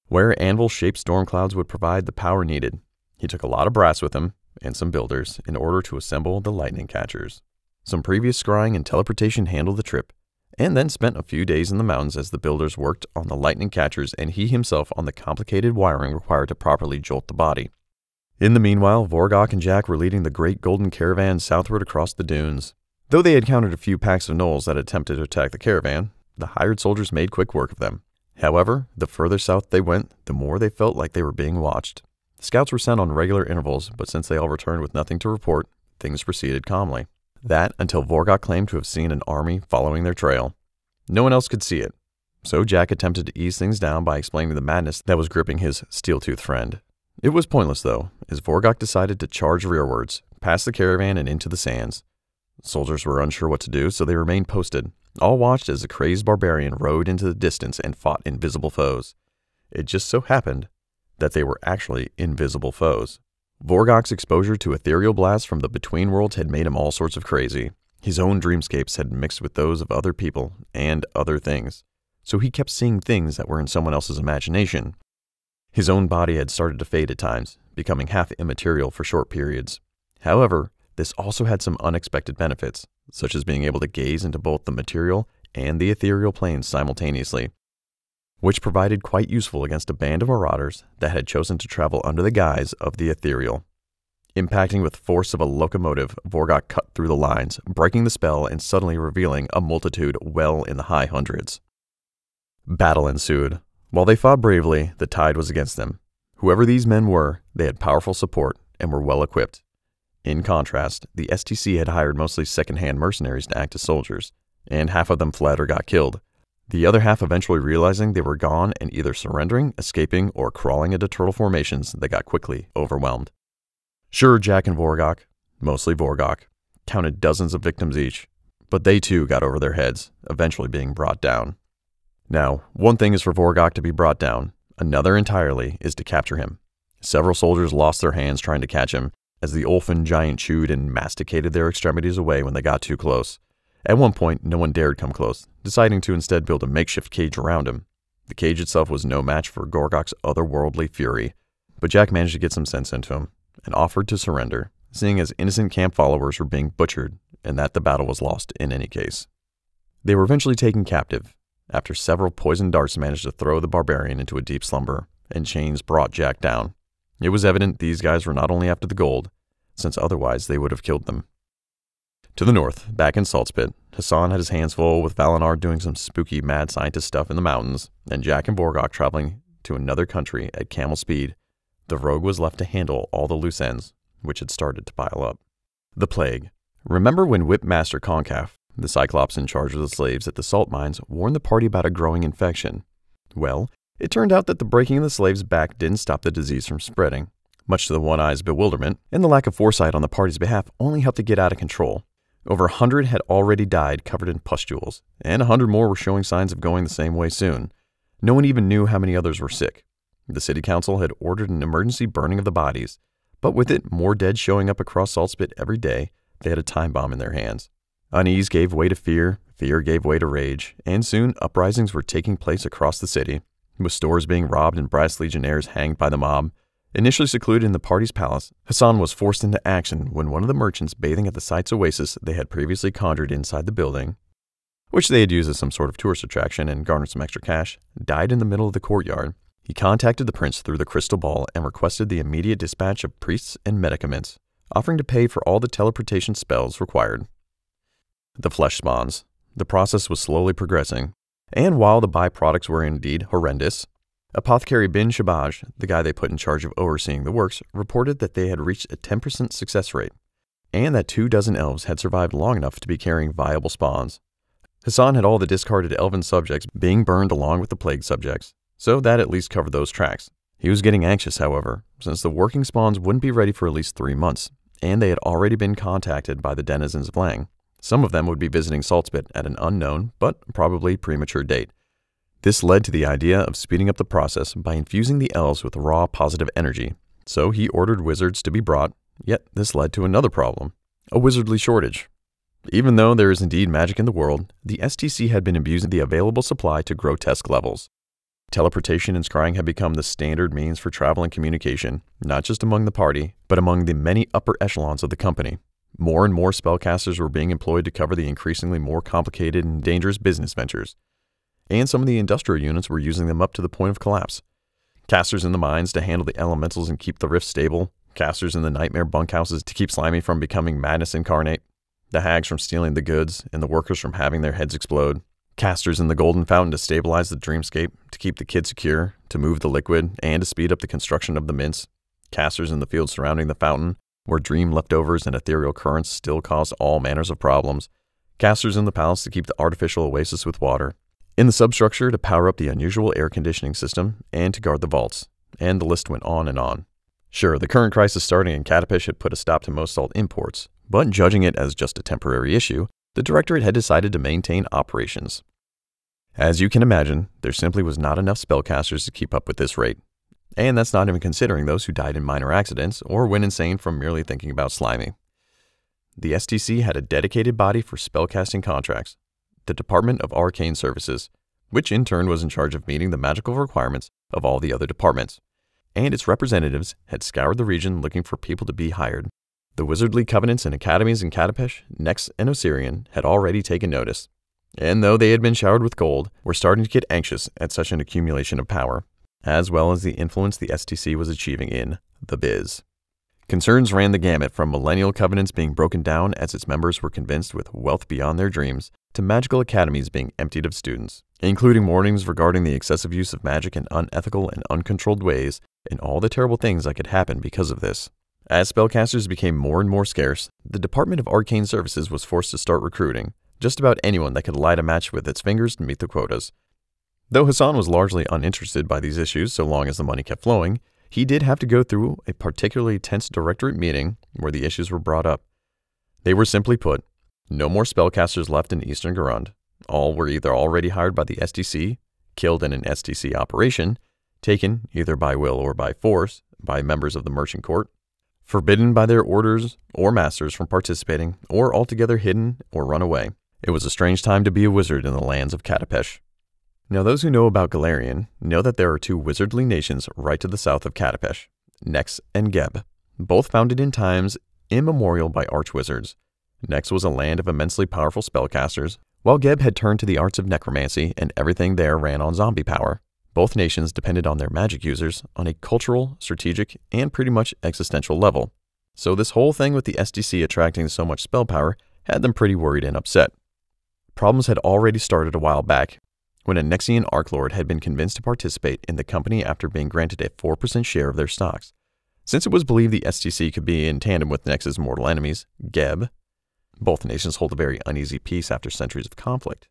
Where anvil shaped storm clouds would provide the power needed, he took a lot of brass with him and some builders in order to assemble the lightning catchers. Some previous scrying and teleportation handled the trip, and then spent a few days in the mountains as the builders worked on the lightning catchers and he himself on the complicated wiring required to properly jolt the body. In the meanwhile, Vorgok and Jack were leading the great golden caravan southward across the dunes. Though they had countered a few packs of gnolls that attempted to attack the caravan, the hired soldiers made quick work of them. However, the further south they went, the more they felt like they were being watched. Scouts were sent on regular intervals, but since they all returned with nothing to report, things proceeded calmly. That until Vorgok claimed to have seen an army following their trail. No one else could see it, so Jack attempted to ease things down by explaining the madness that was gripping his steel-toothed friend. It was pointless, though, as Vorgok decided to charge rearwards, past the caravan and into the sands. Soldiers were unsure what to do, so they remained posted. All watched as the crazed barbarian rode into the distance and fought invisible foes. It just so happened that they were actually invisible foes. Vorgok's exposure to ethereal blasts from the between worlds had made him all sorts of crazy. His own dreamscapes had mixed with those of other people and other things, so he kept seeing things that were in someone else's imagination, his own body had started to fade at times, becoming half immaterial for short periods. However, this also had some unexpected benefits, such as being able to gaze into both the material and the ethereal planes simultaneously, which provided quite useful against a band of marauders that had chosen to travel under the guise of the ethereal. Impacting with force of a locomotive, Vorgok cut through the lines, breaking the spell and suddenly revealing a multitude well in the high hundreds. Battle ensued, while they fought bravely, the tide was against them. Whoever these men were, they had powerful support and were well equipped. In contrast, the STC had hired mostly second-hand mercenaries to act as soldiers, and half of them fled or got killed. The other half eventually realizing they were gone and either surrendering, escaping, or crawling into turtle formations that got quickly overwhelmed. Sure, Jack and Vorgok, mostly Vorgok, counted dozens of victims each, but they too got over their heads, eventually being brought down. Now, one thing is for Vorgok to be brought down, another entirely is to capture him. Several soldiers lost their hands trying to catch him, as the Ulfen giant chewed and masticated their extremities away when they got too close. At one point, no one dared come close, deciding to instead build a makeshift cage around him. The cage itself was no match for Vorgok's otherworldly fury, but Jack managed to get some sense into him and offered to surrender, seeing as innocent camp followers were being butchered and that the battle was lost in any case. They were eventually taken captive after several poisoned darts managed to throw the barbarian into a deep slumber, and chains brought Jack down. It was evident these guys were not only after the gold, since otherwise they would have killed them. To the north, back in Saltspit, Hassan had his hands full with Valinar doing some spooky mad scientist stuff in the mountains, and Jack and Vorgok traveling to another country at camel speed. The rogue was left to handle all the loose ends, which had started to pile up. The plague. Remember when Whip Master Concaf the Cyclops in charge of the slaves at the salt mines warned the party about a growing infection. Well, it turned out that the breaking of the slaves' back didn't stop the disease from spreading. Much to the One Eye's bewilderment, and the lack of foresight on the party's behalf only helped it get out of control. Over a hundred had already died covered in pustules, and a hundred more were showing signs of going the same way soon. No one even knew how many others were sick. The city council had ordered an emergency burning of the bodies, but with it more dead showing up across Saltspit every day, they had a time bomb in their hands. Unease gave way to fear, fear gave way to rage, and soon uprisings were taking place across the city, with stores being robbed and brass legionnaires hanged by the mob. Initially secluded in the party's palace, Hassan was forced into action when one of the merchants bathing at the site's oasis they had previously conjured inside the building which they had used as some sort of tourist attraction and garnered some extra cash, died in the middle of the courtyard. He contacted the prince through the crystal ball and requested the immediate dispatch of priests and medicaments, offering to pay for all the teleportation spells required. The flesh spawns. The process was slowly progressing, and while the byproducts were indeed horrendous, Apothecary Bin Shabaj, the guy they put in charge of overseeing the works, reported that they had reached a 10% success rate, and that two dozen elves had survived long enough to be carrying viable spawns. Hassan had all the discarded elven subjects being burned along with the plague subjects, so that at least covered those tracks. He was getting anxious, however, since the working spawns wouldn't be ready for at least three months, and they had already been contacted by the denizens of Leng. Some of them would be visiting Saltspit at an unknown, but probably premature date. This led to the idea of speeding up the process by infusing the elves with raw positive energy, so he ordered wizards to be brought, yet this led to another problem a wizardly shortage. Even though there is indeed magic in the world, the STC had been abusing the available supply to grotesque levels. Teleportation and scrying had become the standard means for travel and communication, not just among the party, but among the many upper echelons of the company. More and more spellcasters were being employed to cover the increasingly more complicated and dangerous business ventures. And some of the industrial units were using them up to the point of collapse. Casters in the mines to handle the elementals and keep the rift stable, casters in the nightmare bunkhouses to keep Slimy from becoming madness incarnate, the hags from stealing the goods, and the workers from having their heads explode, casters in the golden fountain to stabilize the dreamscape, to keep the kid secure, to move the liquid, and to speed up the construction of the mints, casters in the fields surrounding the fountain, where dream leftovers and ethereal currents still cause all manners of problems, casters in the palace to keep the artificial oasis with water, in the substructure to power up the unusual air conditioning system, and to guard the vaults, and the list went on and on. Sure, the current crisis starting in Katapesh had put a stop to most salt imports, but judging it as just a temporary issue, the Directorate had decided to maintain operations. As you can imagine, there simply was not enough spellcasters to keep up with this rate. And that's not even considering those who died in minor accidents or went insane from merely thinking about slimy. The STC had a dedicated body for spellcasting contracts, the Department of Arcane Services, which in turn was in charge of meeting the magical requirements of all the other departments. And its representatives had scoured the region looking for people to be hired. The wizardly covenants and academies in Katapesh, Nex, and Osirian had already taken notice, and though they had been showered with gold, were starting to get anxious at such an accumulation of power, as well as the influence the STC was achieving in the biz. Concerns ran the gamut from millennial covenants being broken down as its members were convinced with wealth beyond their dreams, to magical academies being emptied of students, including warnings regarding the excessive use of magic in unethical and uncontrolled ways, and all the terrible things that could happen because of this. As spellcasters became more and more scarce, the Department of Arcane Services was forced to start recruiting just about anyone that could light a match with its fingers to meet the quotas. Though Hassan was largely uninterested by these issues so long as the money kept flowing, he did have to go through a particularly tense directorate meeting where the issues were brought up. They were simply put, no more spellcasters left in Eastern Garund. All were either already hired by the STC, killed in an STC operation, taken either by will or by force by members of the merchant court, forbidden by their orders or masters from participating, or altogether hidden or run away. It was a strange time to be a wizard in the lands of Katapesh. Now, those who know about Golarion know that there are two wizardly nations right to the south of Katapesh, Nex and Geb, both founded in times immemorial by archwizards. Nex was a land of immensely powerful spellcasters, while Geb had turned to the arts of necromancy and everything there ran on zombie power. Both nations depended on their magic users on a cultural, strategic, and pretty much existential level. So this whole thing with the STC attracting so much spell power had them pretty worried and upset. Problems had already started a while back when a Nexian Archlord had been convinced to participate in the company after being granted a 4% share of their stocks. Since it was believed the STC could be in tandem with Nex's mortal enemies, Geb, both nations hold a very uneasy peace after centuries of conflict.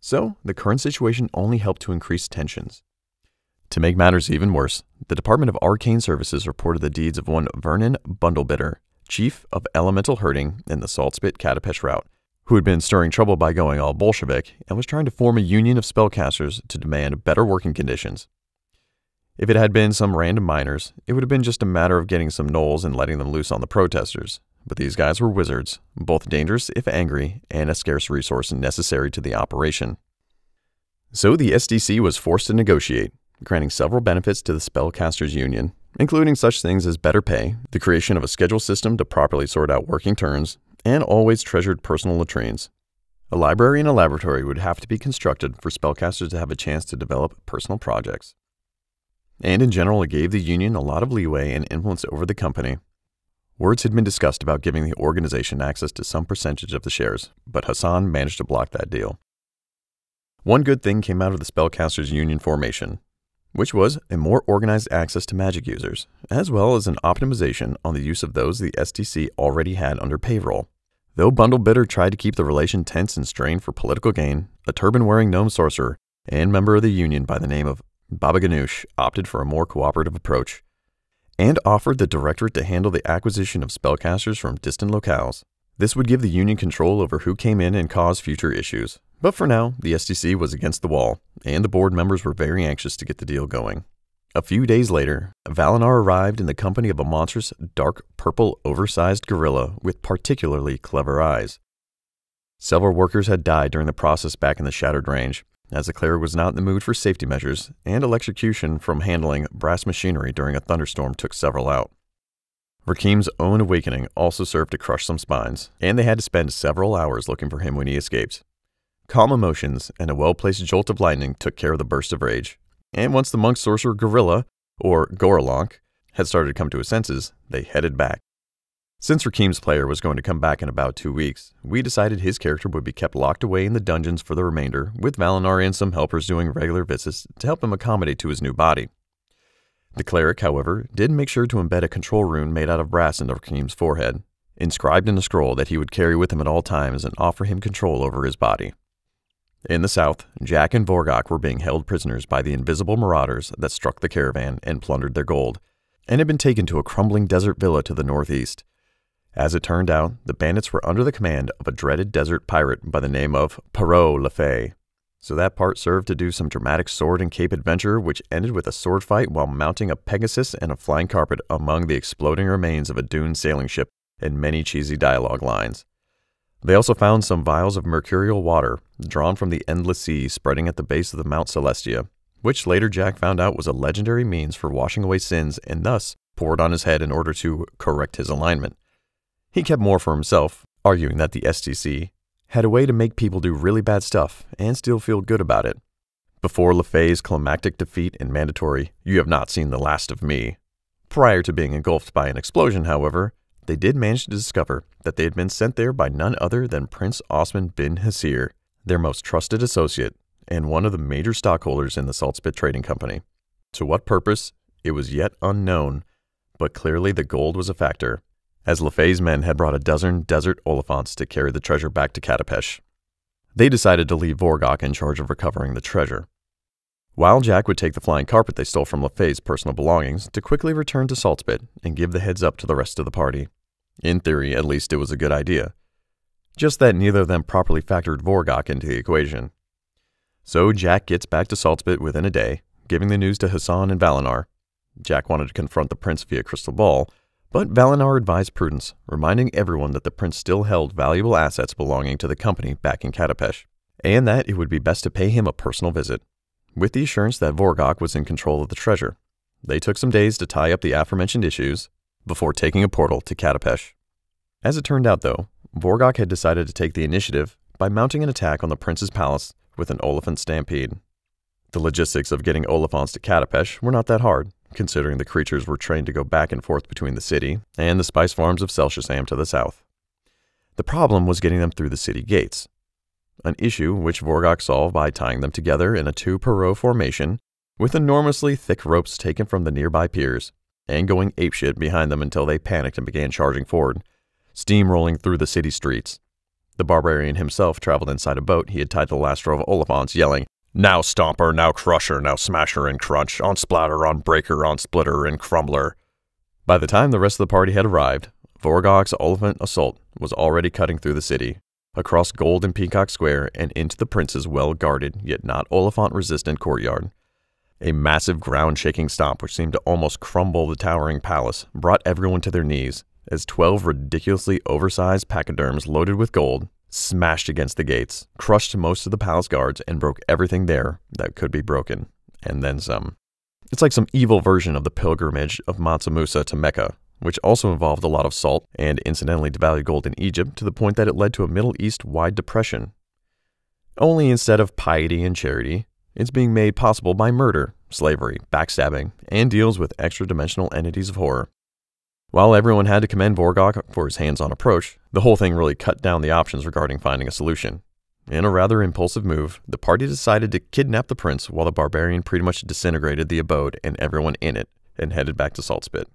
So, the current situation only helped to increase tensions. To make matters even worse, the Department of Arcane Services reported the deeds of one Vernon Bundlebitter, chief of elemental herding in the Saltspit Katapesh route, who had been stirring trouble by going all Bolshevik and was trying to form a union of spellcasters to demand better working conditions. If it had been some random miners, it would have been just a matter of getting some gnolls and letting them loose on the protesters. But these guys were wizards, both dangerous if angry, and a scarce resource necessary to the operation. So the STC was forced to negotiate, granting several benefits to the Spellcasters Union, including such things as better pay, the creation of a schedule system to properly sort out working turns, and always treasured personal latrines. A library and a laboratory would have to be constructed for spellcasters to have a chance to develop personal projects. And in general, it gave the union a lot of leeway and influence over the company. Words had been discussed about giving the organization access to some percentage of the shares, but Hassan managed to block that deal. One good thing came out of the Spellcasters Union formation, which was a more organized access to magic users, as well as an optimization on the use of those the STC already had under payroll. Though Bundlebitter tried to keep the relation tense and strained for political gain, a turban-wearing gnome sorcerer and member of the Union by the name of Baba Ganoush opted for a more cooperative approach and offered the Directorate to handle the acquisition of spellcasters from distant locales. This would give the Union control over who came in and cause future issues, but for now, the STC was against the wall, and the board members were very anxious to get the deal going. A few days later, Valinar arrived in the company of a monstrous, dark purple, oversized gorilla with particularly clever eyes. Several workers had died during the process back in the Shattered Range, as the cleric was not in the mood for safety measures, and electrocution from handling brass machinery during a thunderstorm took several out. Rakim's own awakening also served to crush some spines, and they had to spend several hours looking for him when he escaped. Calm emotions and a well-placed jolt of lightning took care of the burst of rage. And once the monk sorcerer Gorilla, or Gorolonk, had started to come to his senses, they headed back. Since Rakim's player was going to come back in about two weeks, we decided his character would be kept locked away in the dungeons for the remainder, with Valinar and some helpers doing regular visits to help him accommodate to his new body. The cleric, however, did make sure to embed a control rune made out of brass into Rakim's forehead, inscribed in a scroll that he would carry with him at all times and offer him control over his body. In the south, Jack and Vorgok were being held prisoners by the invisible marauders that struck the caravan and plundered their gold, and had been taken to a crumbling desert villa to the northeast. As it turned out, the bandits were under the command of a dreaded desert pirate by the name of Perot Lefay. So that part served to do some dramatic sword and cape adventure, which ended with a sword fight while mounting a Pegasus and a flying carpet among the exploding remains of a doomed sailing ship and many cheesy dialogue lines. They also found some vials of mercurial water, drawn from the endless sea spreading at the base of the Mount Celestia, which later Jack found out was a legendary means for washing away sins and thus poured on his head in order to correct his alignment. He kept more for himself, arguing that the STC had a way to make people do really bad stuff and still feel good about it. Before LeFay's climactic defeat and mandatory, you have not seen the last of me. Prior to being engulfed by an explosion, however, they did manage to discover that they had been sent there by none other than Prince Osman bin Hasir, their most trusted associate and one of the major stockholders in the Saltspit Trading Company. To what purpose, it was yet unknown, but clearly the gold was a factor, as LeFay's men had brought a dozen desert oliphants to carry the treasure back to Katapesh. They decided to leave Vorgok in charge of recovering the treasure. While Jack would take the flying carpet they stole from LeFay's personal belongings to quickly return to Saltspit and give the heads up to the rest of the party. In theory, at least, it was a good idea. Just that neither of them properly factored Vorgok into the equation. So Jack gets back to Saltspit within a day, giving the news to Hassan and Valinar. Jack wanted to confront the prince via crystal ball, but Valinar advised prudence, reminding everyone that the prince still held valuable assets belonging to the company back in Katapesh, and that it would be best to pay him a personal visit, with the assurance that Vorgok was in control of the treasure. They took some days to tie up the aforementioned issues, before taking a portal to Katapesh. As it turned out, though, Vorgok had decided to take the initiative by mounting an attack on the prince's palace with an Oliphant stampede. The logistics of getting Oliphants to Katapesh were not that hard, considering the creatures were trained to go back and forth between the city and the spice farms of Selshasam to the south. The problem was getting them through the city gates, an issue which Vorgok solved by tying them together in a two per row formation with enormously thick ropes taken from the nearby piers and going apeshit behind them until they panicked and began charging forward, steamrolling through the city streets. The barbarian himself traveled inside a boat he had tied to the last row of Oliphants, yelling, Now Stomper, now Crusher, now Smasher and Crunch, on Splatter, on Breaker, on Splitter, and Crumbler. By the time the rest of the party had arrived, Vorgok's Oliphant assault was already cutting through the city, across Gold and Peacock Square, and into the prince's well guarded, yet not Oliphant resistant courtyard. A massive ground shaking stomp, which seemed to almost crumble the towering palace, brought everyone to their knees as 12 ridiculously oversized pachyderms loaded with gold smashed against the gates, crushed most of the palace guards, and broke everything there that could be broken, and then some. It's like some evil version of the pilgrimage of Mansa Musa to Mecca, which also involved a lot of salt and incidentally devalued gold in Egypt to the point that it led to a Middle East wide depression Only instead of piety and charity, it's being made possible by murder, slavery, backstabbing, and deals with extra dimensional entities of horror. While everyone had to commend Vorgok for his hands on approach, the whole thing really cut down the options regarding finding a solution. In a rather impulsive move, the party decided to kidnap the prince while the barbarian pretty much disintegrated the abode and everyone in it and headed back to Saltspit.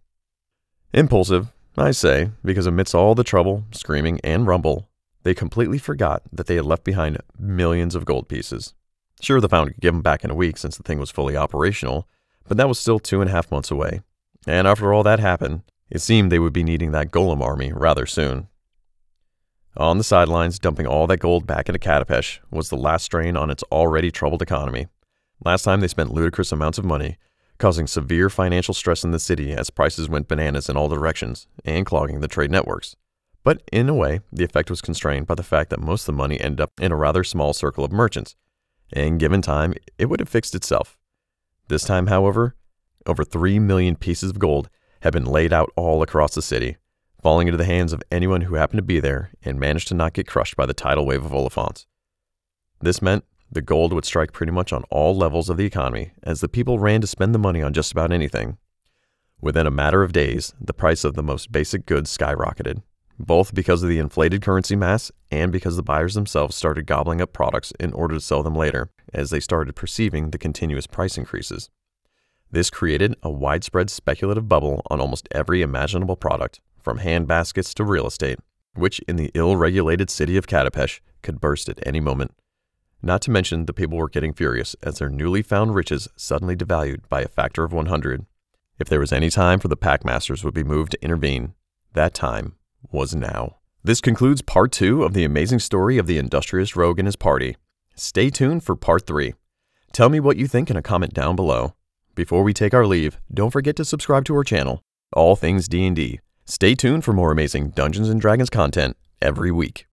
Impulsive, I say, because amidst all the trouble, screaming, and rumble, they completely forgot that they had left behind millions of gold pieces. Sure, the founder could give them back in a week since the thing was fully operational, but that was still two and a half months away. And after all that happened, it seemed they would be needing that golem army rather soon. On the sidelines, dumping all that gold back into Katapesh was the last strain on its already troubled economy. Last time they spent ludicrous amounts of money, causing severe financial stress in the city as prices went bananas in all directions and clogging the trade networks. But in a way, the effect was constrained by the fact that most of the money ended up in a rather small circle of merchants, and given time, it would have fixed itself. This time, however, over 3 million pieces of gold had been laid out all across the city, falling into the hands of anyone who happened to be there and managed to not get crushed by the tidal wave of Oliphants. This meant the gold would strike pretty much on all levels of the economy as the people ran to spend the money on just about anything. Within a matter of days, the price of the most basic goods skyrocketed, both because of the inflated currency mass and because the buyers themselves started gobbling up products in order to sell them later, as they started perceiving the continuous price increases. This created a widespread speculative bubble on almost every imaginable product, from hand baskets to real estate, which in the ill regulated city of Katapesh could burst at any moment. Not to mention, the people were getting furious as their newly found riches suddenly devalued by a factor of 100. If there was any time for the pactmasters would be moved to intervene, that time was now. This concludes part two of the amazing story of the industrious rogue and his party. Stay tuned for part three. Tell me what you think in a comment down below. Before we take our leave, don't forget to subscribe to our channel, All Things D&D. Stay tuned for more amazing Dungeons & Dragons content every week.